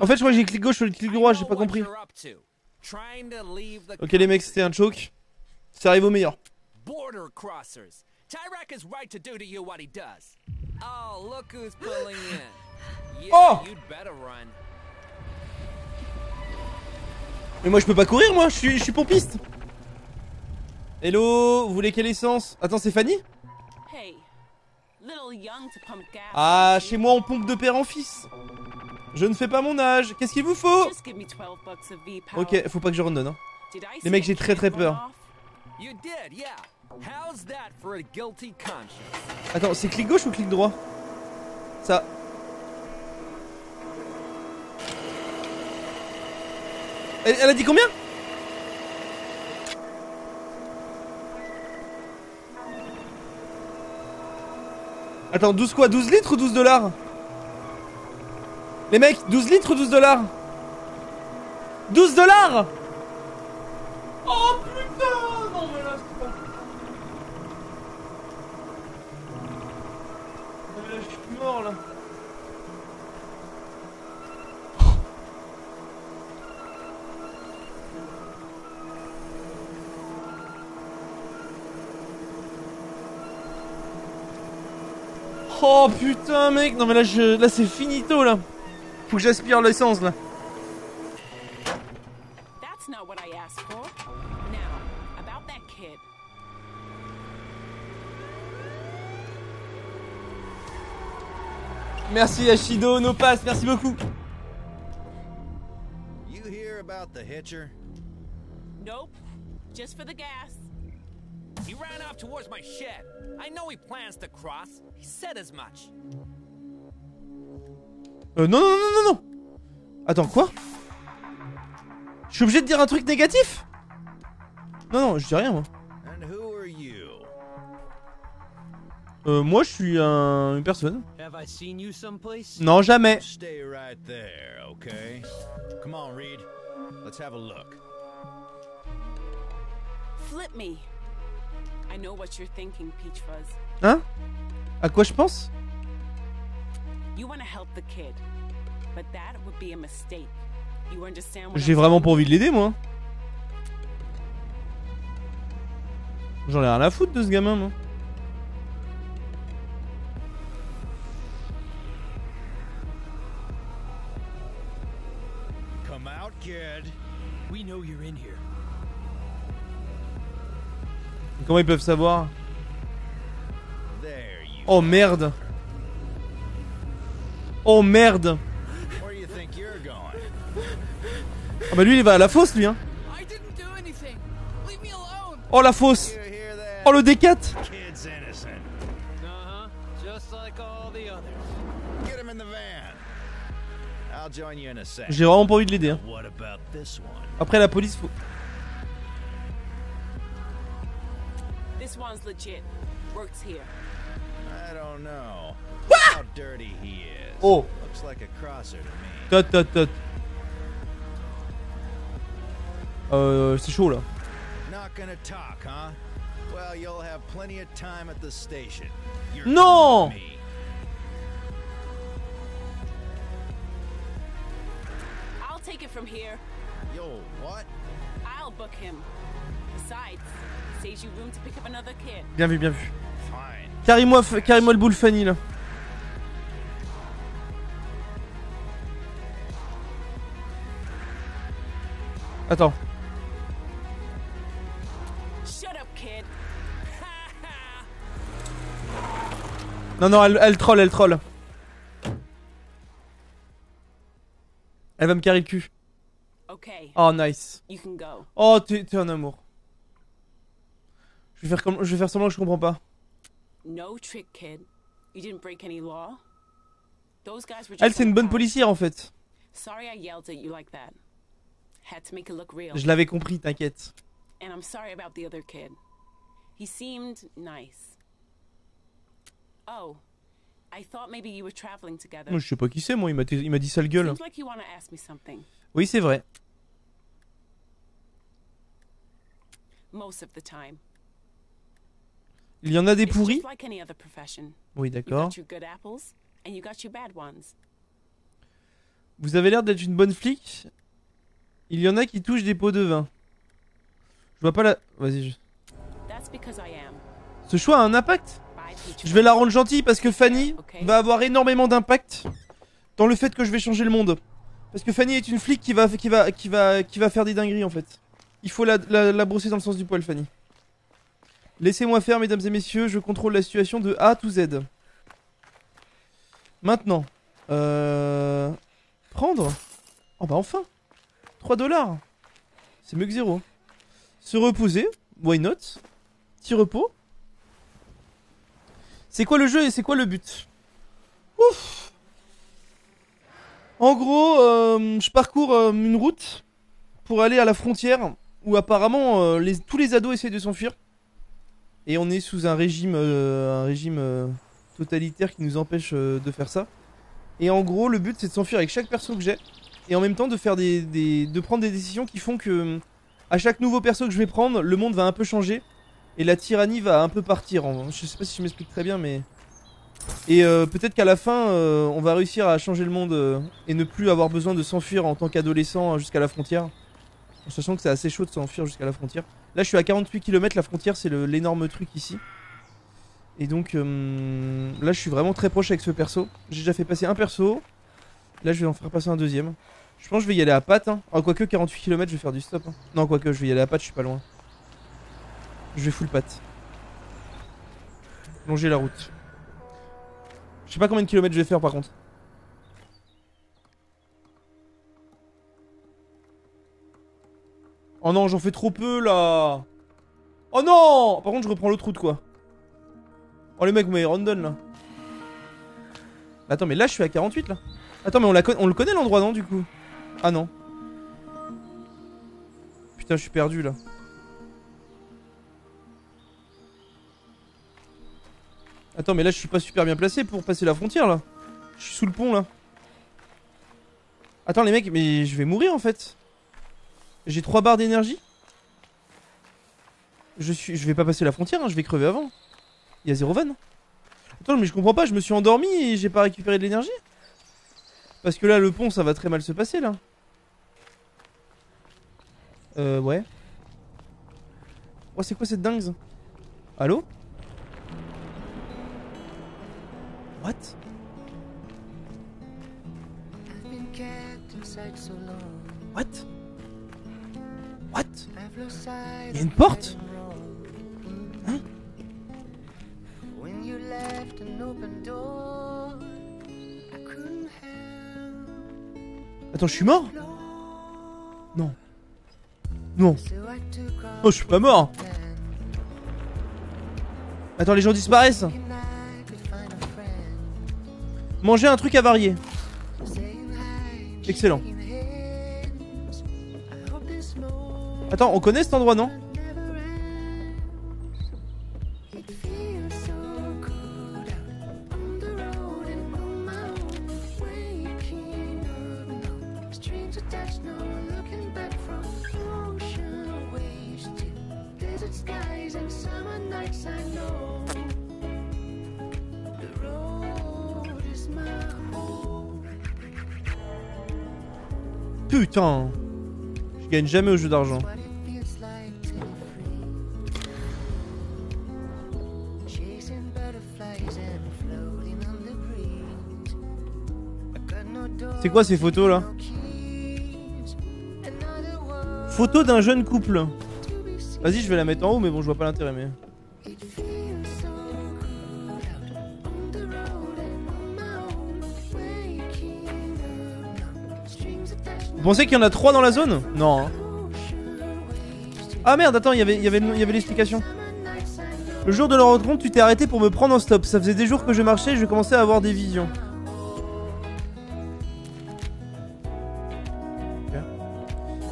En fait, je crois que j'ai clic gauche sur le clic droit, j'ai pas compris. Ok, les mecs, c'était un choke. Ça arrive au meilleur. border crossers. Tyrak is right to do to you what he does. Oh, look who's pulling in. Yeah, Oh! you'd better run. Mais moi, je peux pas courir, moi, je suis, je suis pompiste. Hello, vous voulez quelle essence? Attends, c'est Fanny Hey, little young to pump gas. Ah, chez moi, on pompe de père en fils. Je ne fais pas mon âge. Qu'est-ce qu'il vous faut? Just give me 12 bucks of V-Power. Ok, faut pas que je redonne. Hein. Les mecs, j'ai très très peur. Attends, c'est clic gauche ou clic droit? Ça. Elle, elle a dit combien? Attends, 12 quoi 12 litres ou 12 dollars? Les mecs, 12 litres ou 12 dollars? 12 dollars! Oh putain! Non mais là c'est pas... Mais là, je suis mort là. Oh putain mec, non mais là je là c'est finito là. Faut que j'aspire l'essence là. That's not what I asked for. Now, about that kid. Merci Ashido, no pass, merci beaucoup. You hear about the hitcher? Nope. Just for the gas. He ran off towards my shed. I know he plans to cross. He said as much. Euh non non non non non. Attends quoi? Je suis obligé de dire un truc négatif? Non non, je dis rien moi. And who are you? Euh moi je suis un... une personne. Have I seen you someplace? Non jamais. Stay right there, okay? Come on, Reed. Let's have a look. Flip me. Hein? À quoi je pense? You want to help the kid, but that would be a mistake. You understand what J'ai I'm vraiment saying? pas envie de l'aider moi. J'en ai rien à foutre de ce gamin moi. Come out, kid. We know you're in here. Comment ils peuvent savoir? Oh merde Oh merde? Ah bah lui il va à la fosse lui hein. Oh la fosse Oh le D4 Kid's innocent. Uh-huh. Just like all the others. Get him in the van. I'll join you in a sec. J'ai vraiment pas envie de l'aider hein. Après la police faut... This one's legit. Works here. I don't know. How dirty he is. Oh. Looks like a crosser to me. Tot tot tot Euh c'est Not gonna talk, huh? Well, you'll have plenty of time at the station. You're Non coming with me. I'll take it from here. Yo, what? I'll book him. Besides, saves you room to pick up another kid. Bien vu bien vu. Carry-moi carry-moi le boule Fanny là Attends. Non non elle, elle troll elle troll Elle va me carrer le cul. Okay. Oh, nice. You can go. Oh, t'es t'es un amour. Je vais faire comme, je vais faire semblant que je comprends pas. No trick, kid. You didn't break any law? Those guys were just Elle, c'est une bonne policière en fait. Sorry I yelled at you like that. Had to make it look real. Je l'avais compris, t'inquiète. And I'm sorry about the other kid. He seemed nice. Oh, I thought maybe you were traveling together. Moi, je sais pas qui c'est, moi, il m'a il m'a dit sale gueule. Seems like you want to ask me something. Oui, c'est vrai. Most of the time. Il y en a des pourris? Oui, d'accord. Vous avez l'air d'être une bonne flic. Il y en a qui touchent des pots de vin. Je vois pas la. Vas-y. je-. Ce choix a un impact. Je vais la rendre gentille parce que Fanny va avoir énormément d'impact dans le fait que je vais changer le monde. Parce que Fanny est une flic qui va, qui va, qui va, qui va faire des dingueries en fait. Il faut la, la, la brosser dans le sens du poil, Fanny. Laissez-moi faire, mesdames et messieurs, je contrôle la situation de A to Z. Maintenant, euh... prendre. Oh bah enfin 3 dollars C'est mieux que zéro. Se reposer, why not? Petit repos. C'est quoi le jeu et c'est quoi le but? Ouf En gros, euh, je parcours euh, une route pour aller à la frontière où apparemment euh, tous les ados essaient de s'enfuir. Et on est sous un régime, euh, euh, totalitaire qui nous empêche euh, de faire ça. Et en gros, le but c'est de s'enfuir avec chaque perso que j'ai. Et en même temps de faire des, de prendre des décisions qui font que à chaque nouveau perso que je vais prendre, le monde va un peu changer. Et la tyrannie va un peu partir. Je sais pas si je m'explique très bien, mais. Et peut-être qu'à la fin, on va réussir à changer le monde et ne plus avoir besoin de s'enfuir en tant qu'adolescent euh, jusqu'à la frontière. En sachant que c'est assez chaud de s'enfuir jusqu'à la frontière. Là, je suis à 48 km, la frontière, c'est l'énorme truc ici. Et donc, euh, là, je suis vraiment très proche avec ce perso. J'ai déjà fait passer un perso. Là, je vais en faire passer un deuxième. Je pense que je vais y aller à patte. Hein. Ah, quoique 48 km, je vais faire du stop. hein. Non, quoique, je vais y aller à patte, je suis pas loin. Je vais full patte. Longer la route. Je sais pas combien de kilomètres je vais faire par contre. Oh non, j'en fais trop peu là. Oh non Par contre, je reprends l'autre route quoi. Oh les mecs, vous m'avez random là. Attends, mais là je suis à 48 là. Attends, mais on, le connaît l'endroit non du coup? Ah non. Putain, je suis perdu là. Attends, mais là je suis pas super bien placé pour passer la frontière là. Je suis sous le pont là. Attends les mecs, mais je vais mourir en fait. J'ai 3 barres d'énergie. Je suis, je vais pas passer la frontière, hein, je vais crever avant. Il y a zéro van. Attends, mais je comprends pas, je me suis endormi et j'ai pas récupéré de l'énergie. Parce que là, le pont, ça va très mal se passer là. Euh, ouais. Oh, c'est quoi cette dingue Allô? What? What? What? Il y a une porte? Hein? Attends, je suis mort? Non. Non. Oh, je suis pas mort Attends, les gens disparaissent Manger un truc avarié. Excellent. Attends, on connaît cet endroit, non? Jamais au jeu d'argent. C'est quoi ces photos là? Photo d'un jeune couple. Vas-y, je vais la mettre en haut, mais bon, je vois pas l'intérêt. Mais... pensez qu'il y en a 3 dans la zone Non. hein. Ah merde, attends, il y avait- il y avait l'explication. Le jour de leur rencontre, tu t'es arrêté pour me prendre en stop. Ça faisait des jours que je marchais et je commençais à avoir des visions.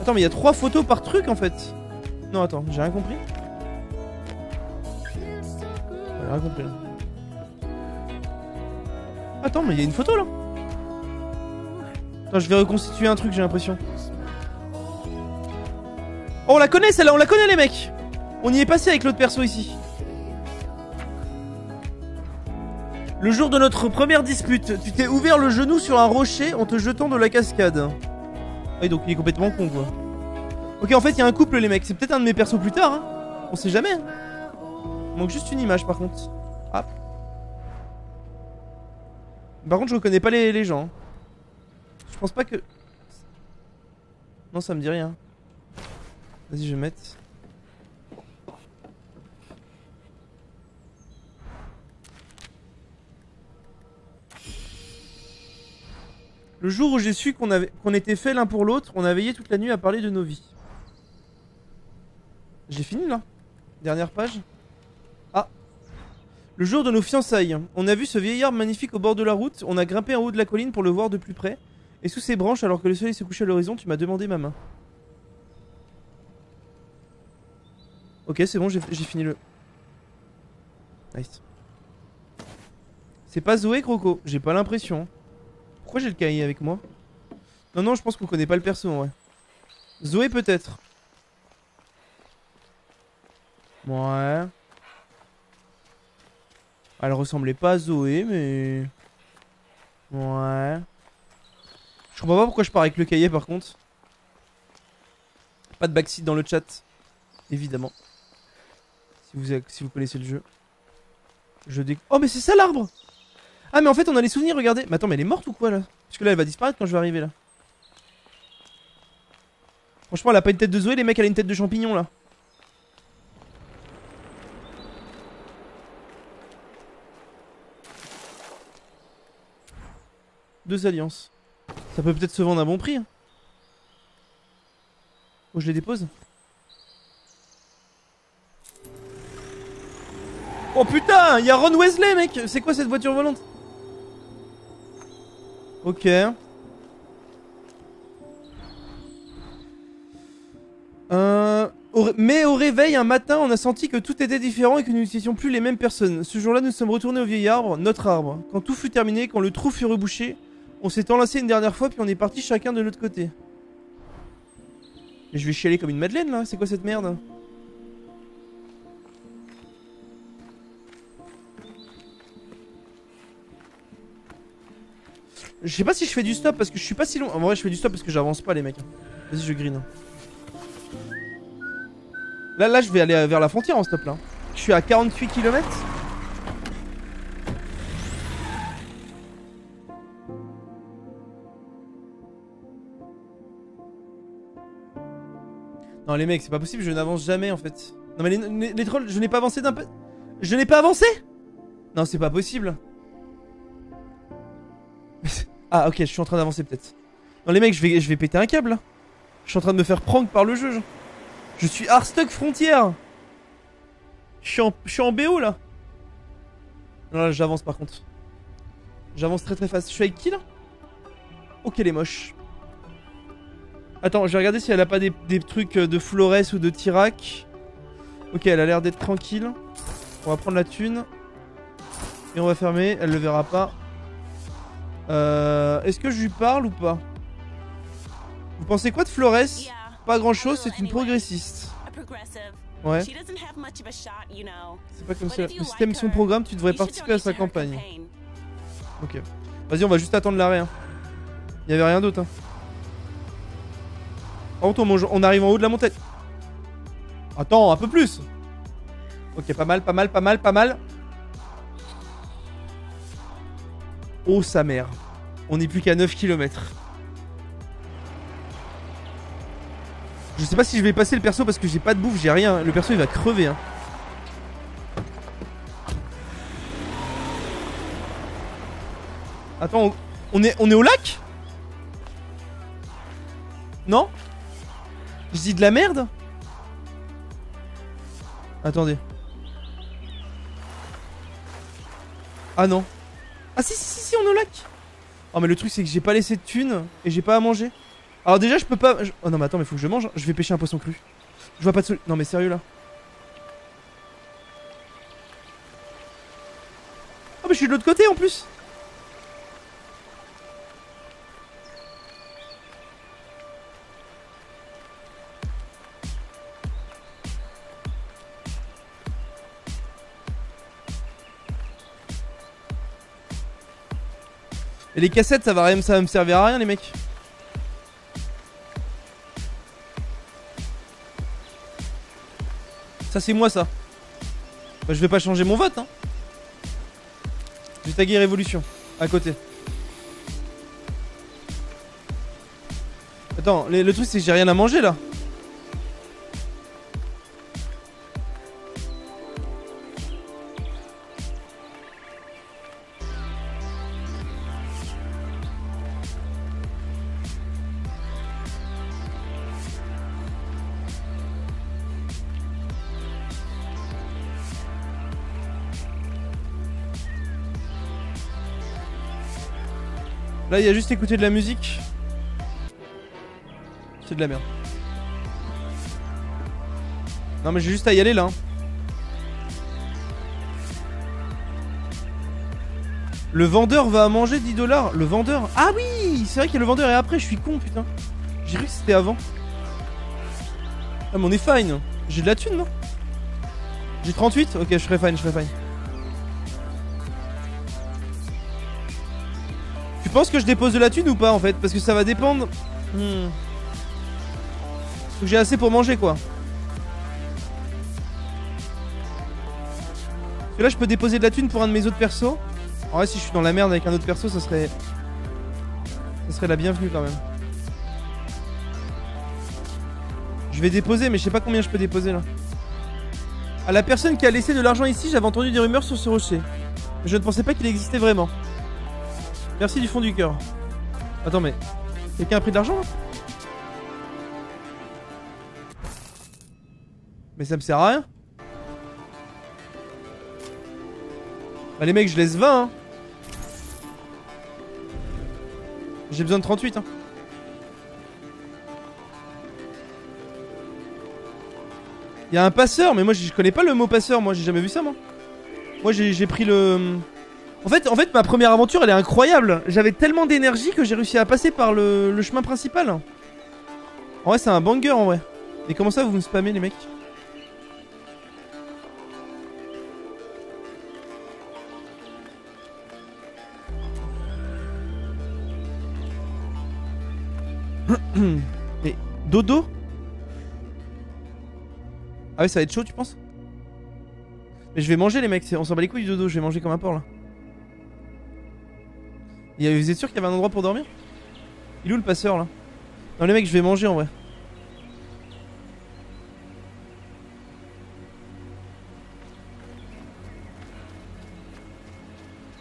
Attends, mais il y a 3 photos par truc en fait. Non, attends, j'ai rien compris. J'ai rien compris là. Attends, mais il y a une photo là. Je vais reconstituer un truc, j'ai l'impression. Oh, on la connaît celle-là, on la connaît les mecs. On y est passé avec l'autre perso ici. Le jour de notre première dispute, tu t'es ouvert le genou sur un rocher en te jetant de la cascade. Ah Oui, donc il est complètement con quoi. Ok, en fait, il y a un couple les mecs. C'est peut-être un de mes persos plus tard, hein. On sait jamais. hein. Il manque juste une image par contre. Hop. Par contre, je reconnais pas les, les gens. Je pense pas que. Non, ça me dit rien. Vas-y, je vais mettre. Le jour où j'ai su qu'on qu'on était fait l'un pour l'autre, on a veillé toute la nuit à parler de nos vies. J'ai fini là Dernière page Ah Le jour de nos fiançailles, on a vu ce vieil arbre magnifique au bord de la route, on a grimpé en haut de la colline pour le voir de plus près, et sous ses branches, alors que le soleil se couchait à l'horizon, tu m'as demandé ma main. Ok, c'est bon, j'ai j'ai fini le... Nice. C'est pas Zoé, Croco J'ai pas l'impression. Pourquoi j'ai le cahier avec moi? Non, non, je pense qu'on connaît pas le perso en vrai. Zoé peut-être. Ouais. Elle ressemblait pas à Zoé, mais... Ouais. Je comprends pas pourquoi je pars avec le cahier par contre. Pas de backseat dans le chat. Évidemment. Si vous, connaissez le jeu. Je dé... Oh mais c'est ça l'arbre Ah mais en fait on a les souvenirs, regardez. Mais attends, mais elle est morte ou quoi là? Parce que là elle va disparaître quand je vais arriver là. Franchement elle a pas une tête de Zoé, les mecs elle a une tête de champignon là. Deux alliances. Ça peut peut-être se vendre à bon prix. hein. Oh je les dépose Oh putain, il Ron Wesley, mec. C'est quoi cette voiture volante? Ok. Euh, mais au réveil, un matin, on a senti que tout était différent et que nous n'étions plus les mêmes personnes. Ce jour-là, nous sommes retournés au vieil arbre, notre arbre. Quand tout fut terminé, quand le trou fut rebouché, on s'est enlacé une dernière fois, puis on est parti chacun de notre côté. Je vais chialer comme une madeleine là, c'est quoi cette merde? Je sais pas si je fais du stop parce que je suis pas si long. En vrai, je fais du stop parce que j'avance pas, les mecs. Vas-y, je green. Là, là, je vais aller vers la frontière en stop là. Je suis à 48 km. Non, les mecs, c'est pas possible, je n'avance jamais en fait. Non, mais les, les- les trolls, je n'ai pas avancé d'un peu. Je n'ai pas avancé Non, c'est pas possible. Ah, ok, je suis en train d'avancer peut-être. Non, les mecs, je vais, je vais péter un câble là. Je suis en train de me faire prank par le jeu. Je suis Arstuck Frontière. Je suis en, BO là. Non, là, j'avance par contre. J'avance très très fast. Je suis avec qui là? Ok, elle est moche. Attends, je vais regarder si elle a pas des, des trucs euh, de Flores ou de Tirac. Ok, elle a l'air d'être tranquille. On va prendre la thune. Et on va fermer, elle le verra pas. Euh, Est-ce que je lui parle ou pas? Vous pensez quoi de Flores? Pas grand chose, c'est une progressiste. Ouais. She doesn't have much of a shot, you know. C'est pas comme ça. si t'aimes son programme, tu devrais participer à sa campagne. Ok. Vas-y, on va juste attendre l'arrêt. Hein. Y avait rien d'autre. Hein. Contre, on, arrive en haut de la montagne. Attends, un peu plus. Ok, pas mal, pas mal, pas mal, pas mal. Oh sa mère. On n'est plus qu'à 9 km. Je sais pas si je vais passer le perso parce que j'ai pas de bouffe, j'ai rien. Le perso il va crever. Hein. Attends, on est au lac? Non? Je dis de la merde Attendez. Ah non. Ah si si si si on est au lac Oh mais le truc c'est que j'ai pas laissé de thunes et j'ai pas à manger. Alors déjà je peux pas... Oh non mais attends mais faut que je mange. Je vais pêcher un poisson cru. Je vois pas de sol... Non mais sérieux là. Oh mais je suis de l'autre côté en plus Et les cassettes, ça va, rien, ça va me servir à rien, les mecs. Ça, c'est moi, ça. Bah, je vais pas changer mon vote, hein. Je vais taguer Révolution, à côté. Attends, le truc, c'est que j'ai rien à manger, là. Là, il y a juste écouter de la musique. C'est de la merde. Non, mais j'ai juste à y aller là. hein. Le vendeur va à manger 10 dollars. Le vendeur. Ah oui C'est vrai que le vendeur est après, je suis con, putain. J'ai cru que c'était avant. Ah, mais on est fine. J'ai de la thune, non? J'ai 38 Ok, je serai fine, je serai fine. Penses que je dépose de la thune ou pas en fait Parce que ça va dépendre. Hmm. J'ai assez pour manger quoi. Parce que là je peux déposer de la thune pour un de mes autres persos. En vrai si je suis dans la merde avec un autre perso ça serait. Ça serait la bienvenue quand même. Je vais déposer mais je sais pas combien je peux déposer là. À la personne qui a laissé de l'argent ici, j'avais entendu des rumeurs sur ce rocher. Je ne pensais pas qu'il existait vraiment. Merci du fond du cœur. Attends, mais. Quelqu'un a pris de l'argent Mais ça me sert à rien. Bah, les mecs, je laisse 20. Hein. J'ai besoin de 38. Hein. Y un passeur, mais moi je connais pas le mot passeur, moi j'ai jamais vu ça moi. Moi j'ai pris le. En fait, en ma première aventure elle est incroyable. J'avais tellement d'énergie que j'ai réussi à passer par le, chemin principal. En vrai, c'est un banger en vrai. Mais comment ça vous me spammez les mecs? Mais dodo? Ah ouais, ça va être chaud, tu penses? Mais je vais manger les mecs, on s'en bat les couilles dodo, je vais manger comme un porc là. Vous êtes sûr qu'il y avait un endroit pour dormir? Il est où le passeur là? Non les mecs, je vais manger en vrai.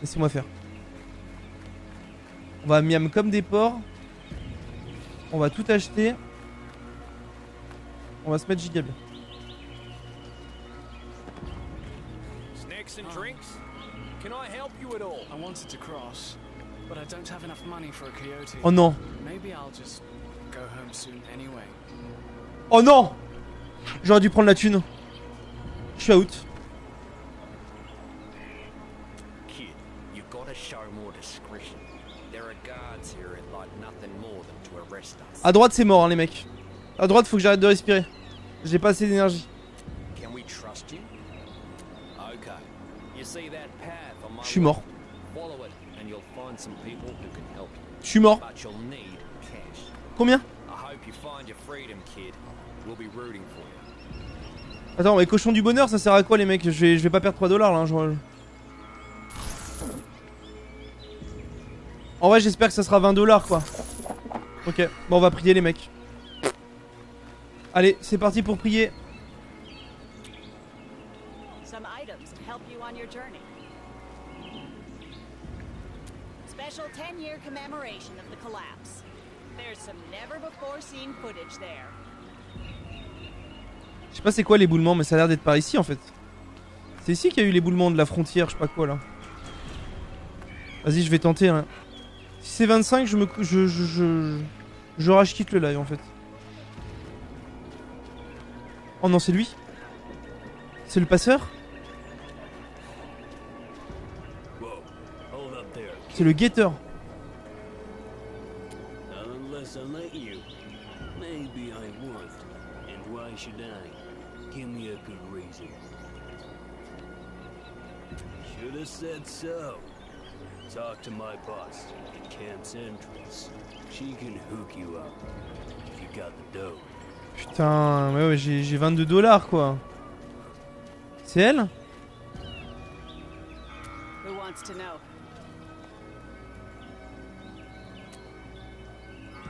Laissez-moi faire. On va miam comme des porcs. On va tout acheter. On va se mettre giga bien. Snacks and drinks? Can I help you at all? I wanted to cross, but I don't have enough money for a coyote. Oh non. Maybe I'll just go home soon anyway. Oh non J'aurais dû prendre la thune. Je suis out. Kid, you gotta show more discretion. There are guards here and like nothing more than to arrest us. À droite, c'est mort, hein, les mecs. À droite, faut que j'arrête de respirer. J'ai pas assez d'énergie. Can we trust you? Okay. You see that path on my Je suis mort. For you. Attends, mais cochon du bonheur, ça sert à quoi, les mecs? Je vais, je vais pas perdre 3 dollars là. hein, En vrai, j'espère que ça sera 20 dollars quoi. Ok, bon, on va prier, les mecs. Allez, c'est parti pour prier. Some items to help you on your journey. Special 10 year commemoration of the collapse. There's some never before seen footage there. Je sais pas c'est quoi l'éboulement, mais ça a l'air d'être par ici en fait. C'est ici qu'il y a eu l'éboulement de la frontière, je sais pas quoi là. Vas-y, je vais tenter. Hein. Si c'est 25, je me. Je, je rage quitte le live en fait. Oh non, c'est lui C'est le passeur? C'est le guetteur. Unless I let you. Maybe I won't. And why should I? Give me a good reason. Should have said so. Talk to my boss at camp's entrance. She can hook you up if you got the dough. Putain, ouais, ouais j'ai j'ai 22 dollars quoi. C'est elle? Who wants to know?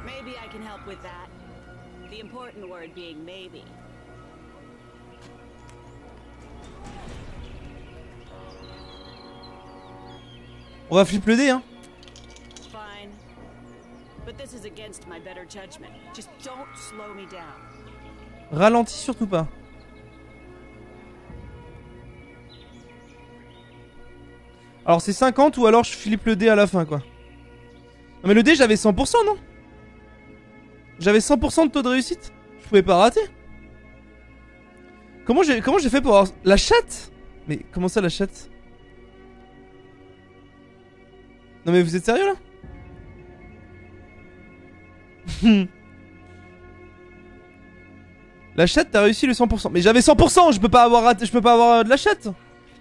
Maybe I can help with that. The important word being maybe. On va flip le dé hein. Fine. But this is against my better judgment. Just don't slow me down. Ralentis surtout pas. Alors c'est 50 ou alors je flippe le dé à la fin quoi. Non mais le dé j'avais 100% non? J'avais 100% de taux de réussite. Je pouvais pas rater. Comment j'ai fait pour avoir... La chatte? Mais comment ça la chatte? Non mais vous êtes sérieux là? La chatte t'as réussi le 100% Mais j'avais 100% Je peux pas avoir raté... Je peux pas avoir euh, de la chatte.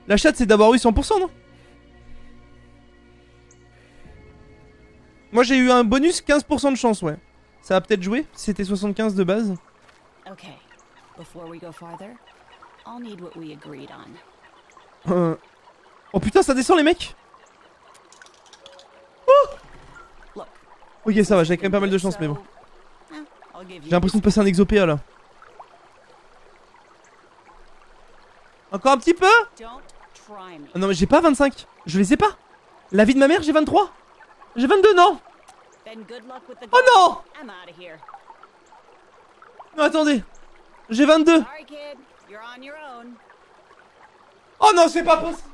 La chatte c'est d'avoir eu 100% non? Moi j'ai eu un bonus 15% de chance ouais Ça a peut-être joué C'était 75 de base. Okay. Before we go farther, I'll need what we agreed on. Euh... Oh putain ça descend les mecs. Oh. Ok ça va j'avais quand même pas mal de chance mais bon. Give J'ai l'impression de passer un exopéa là. Encore un petit peu? Ah Non mais j'ai pas 25 Je les ai pas. La vie de ma mère j'ai 23 J'ai 22 non? Oh non. Non attendez J'ai 22 Sorry, kid. You're on your own. Oh non c'est pas possible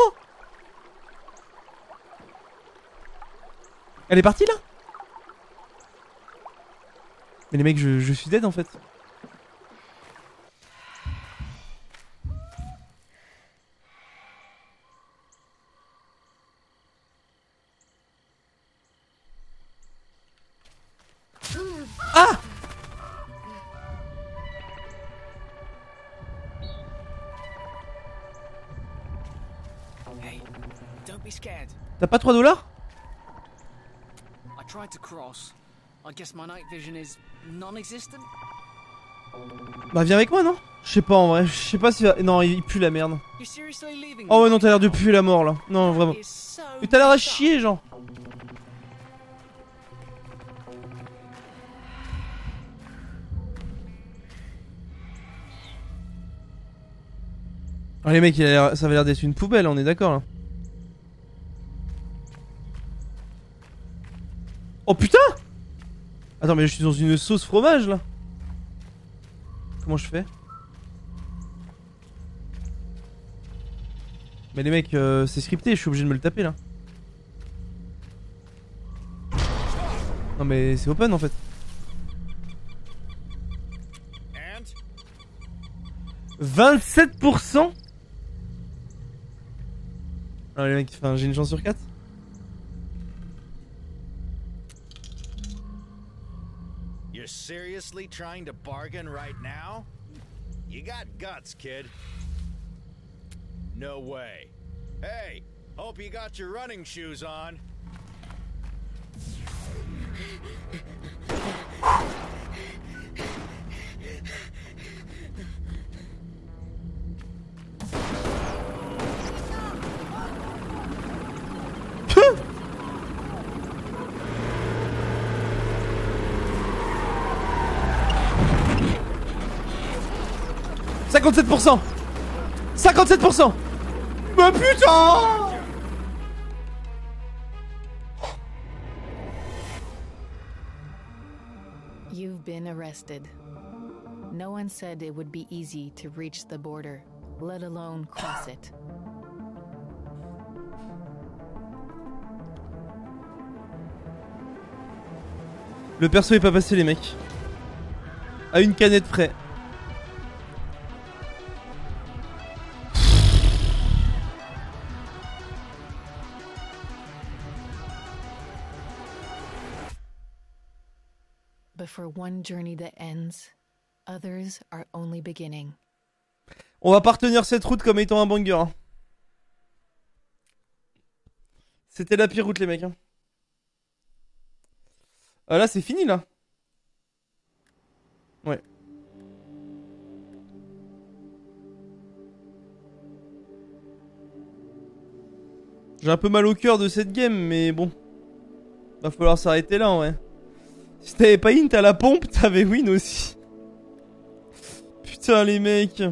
Oh Elle est partie là? Mais les mecs je, je suis dead en fait Ah Hey, don't be scared. T'as pas 3 dollars I tried to cross. I guess my night vision is non-existent. Bah viens avec moi non? Je sais pas en vrai, je sais pas si... Non il pue la merde. Oh ouais non t'as l'air de puer la mort là. Non vraiment. Mais t'as l'air à chier genre. Ah les mecs il a l'air- ça avait l'air d'être une poubelle on est d'accord là. Oh putain Attends mais je suis dans une sauce fromage là. Comment je fais Mais les mecs, euh, c'est scripté, je suis obligé de me le taper là. Non mais c'est open en fait. And 27% Ah les mecs, j'ai une chance sur 4 seriously trying to bargain right now? You got guts, kid. No way. Hey, hope you got your running shoes on. 57% 57% Bah putain You've been arrested. No one said it would be easy to reach the border, let alone cross it. Le perso est pas passé les mecs. À une canette près. On va pas retenir cette route comme étant un banger. hein. C'était la pire route les mecs. hein. Ah là c'est fini là. Ouais. J'ai un peu mal au cœur de cette game mais bon. Va falloir s'arrêter là ouais. Si t'avais pas int à la pompe, t'avais win aussi. Putain les mecs.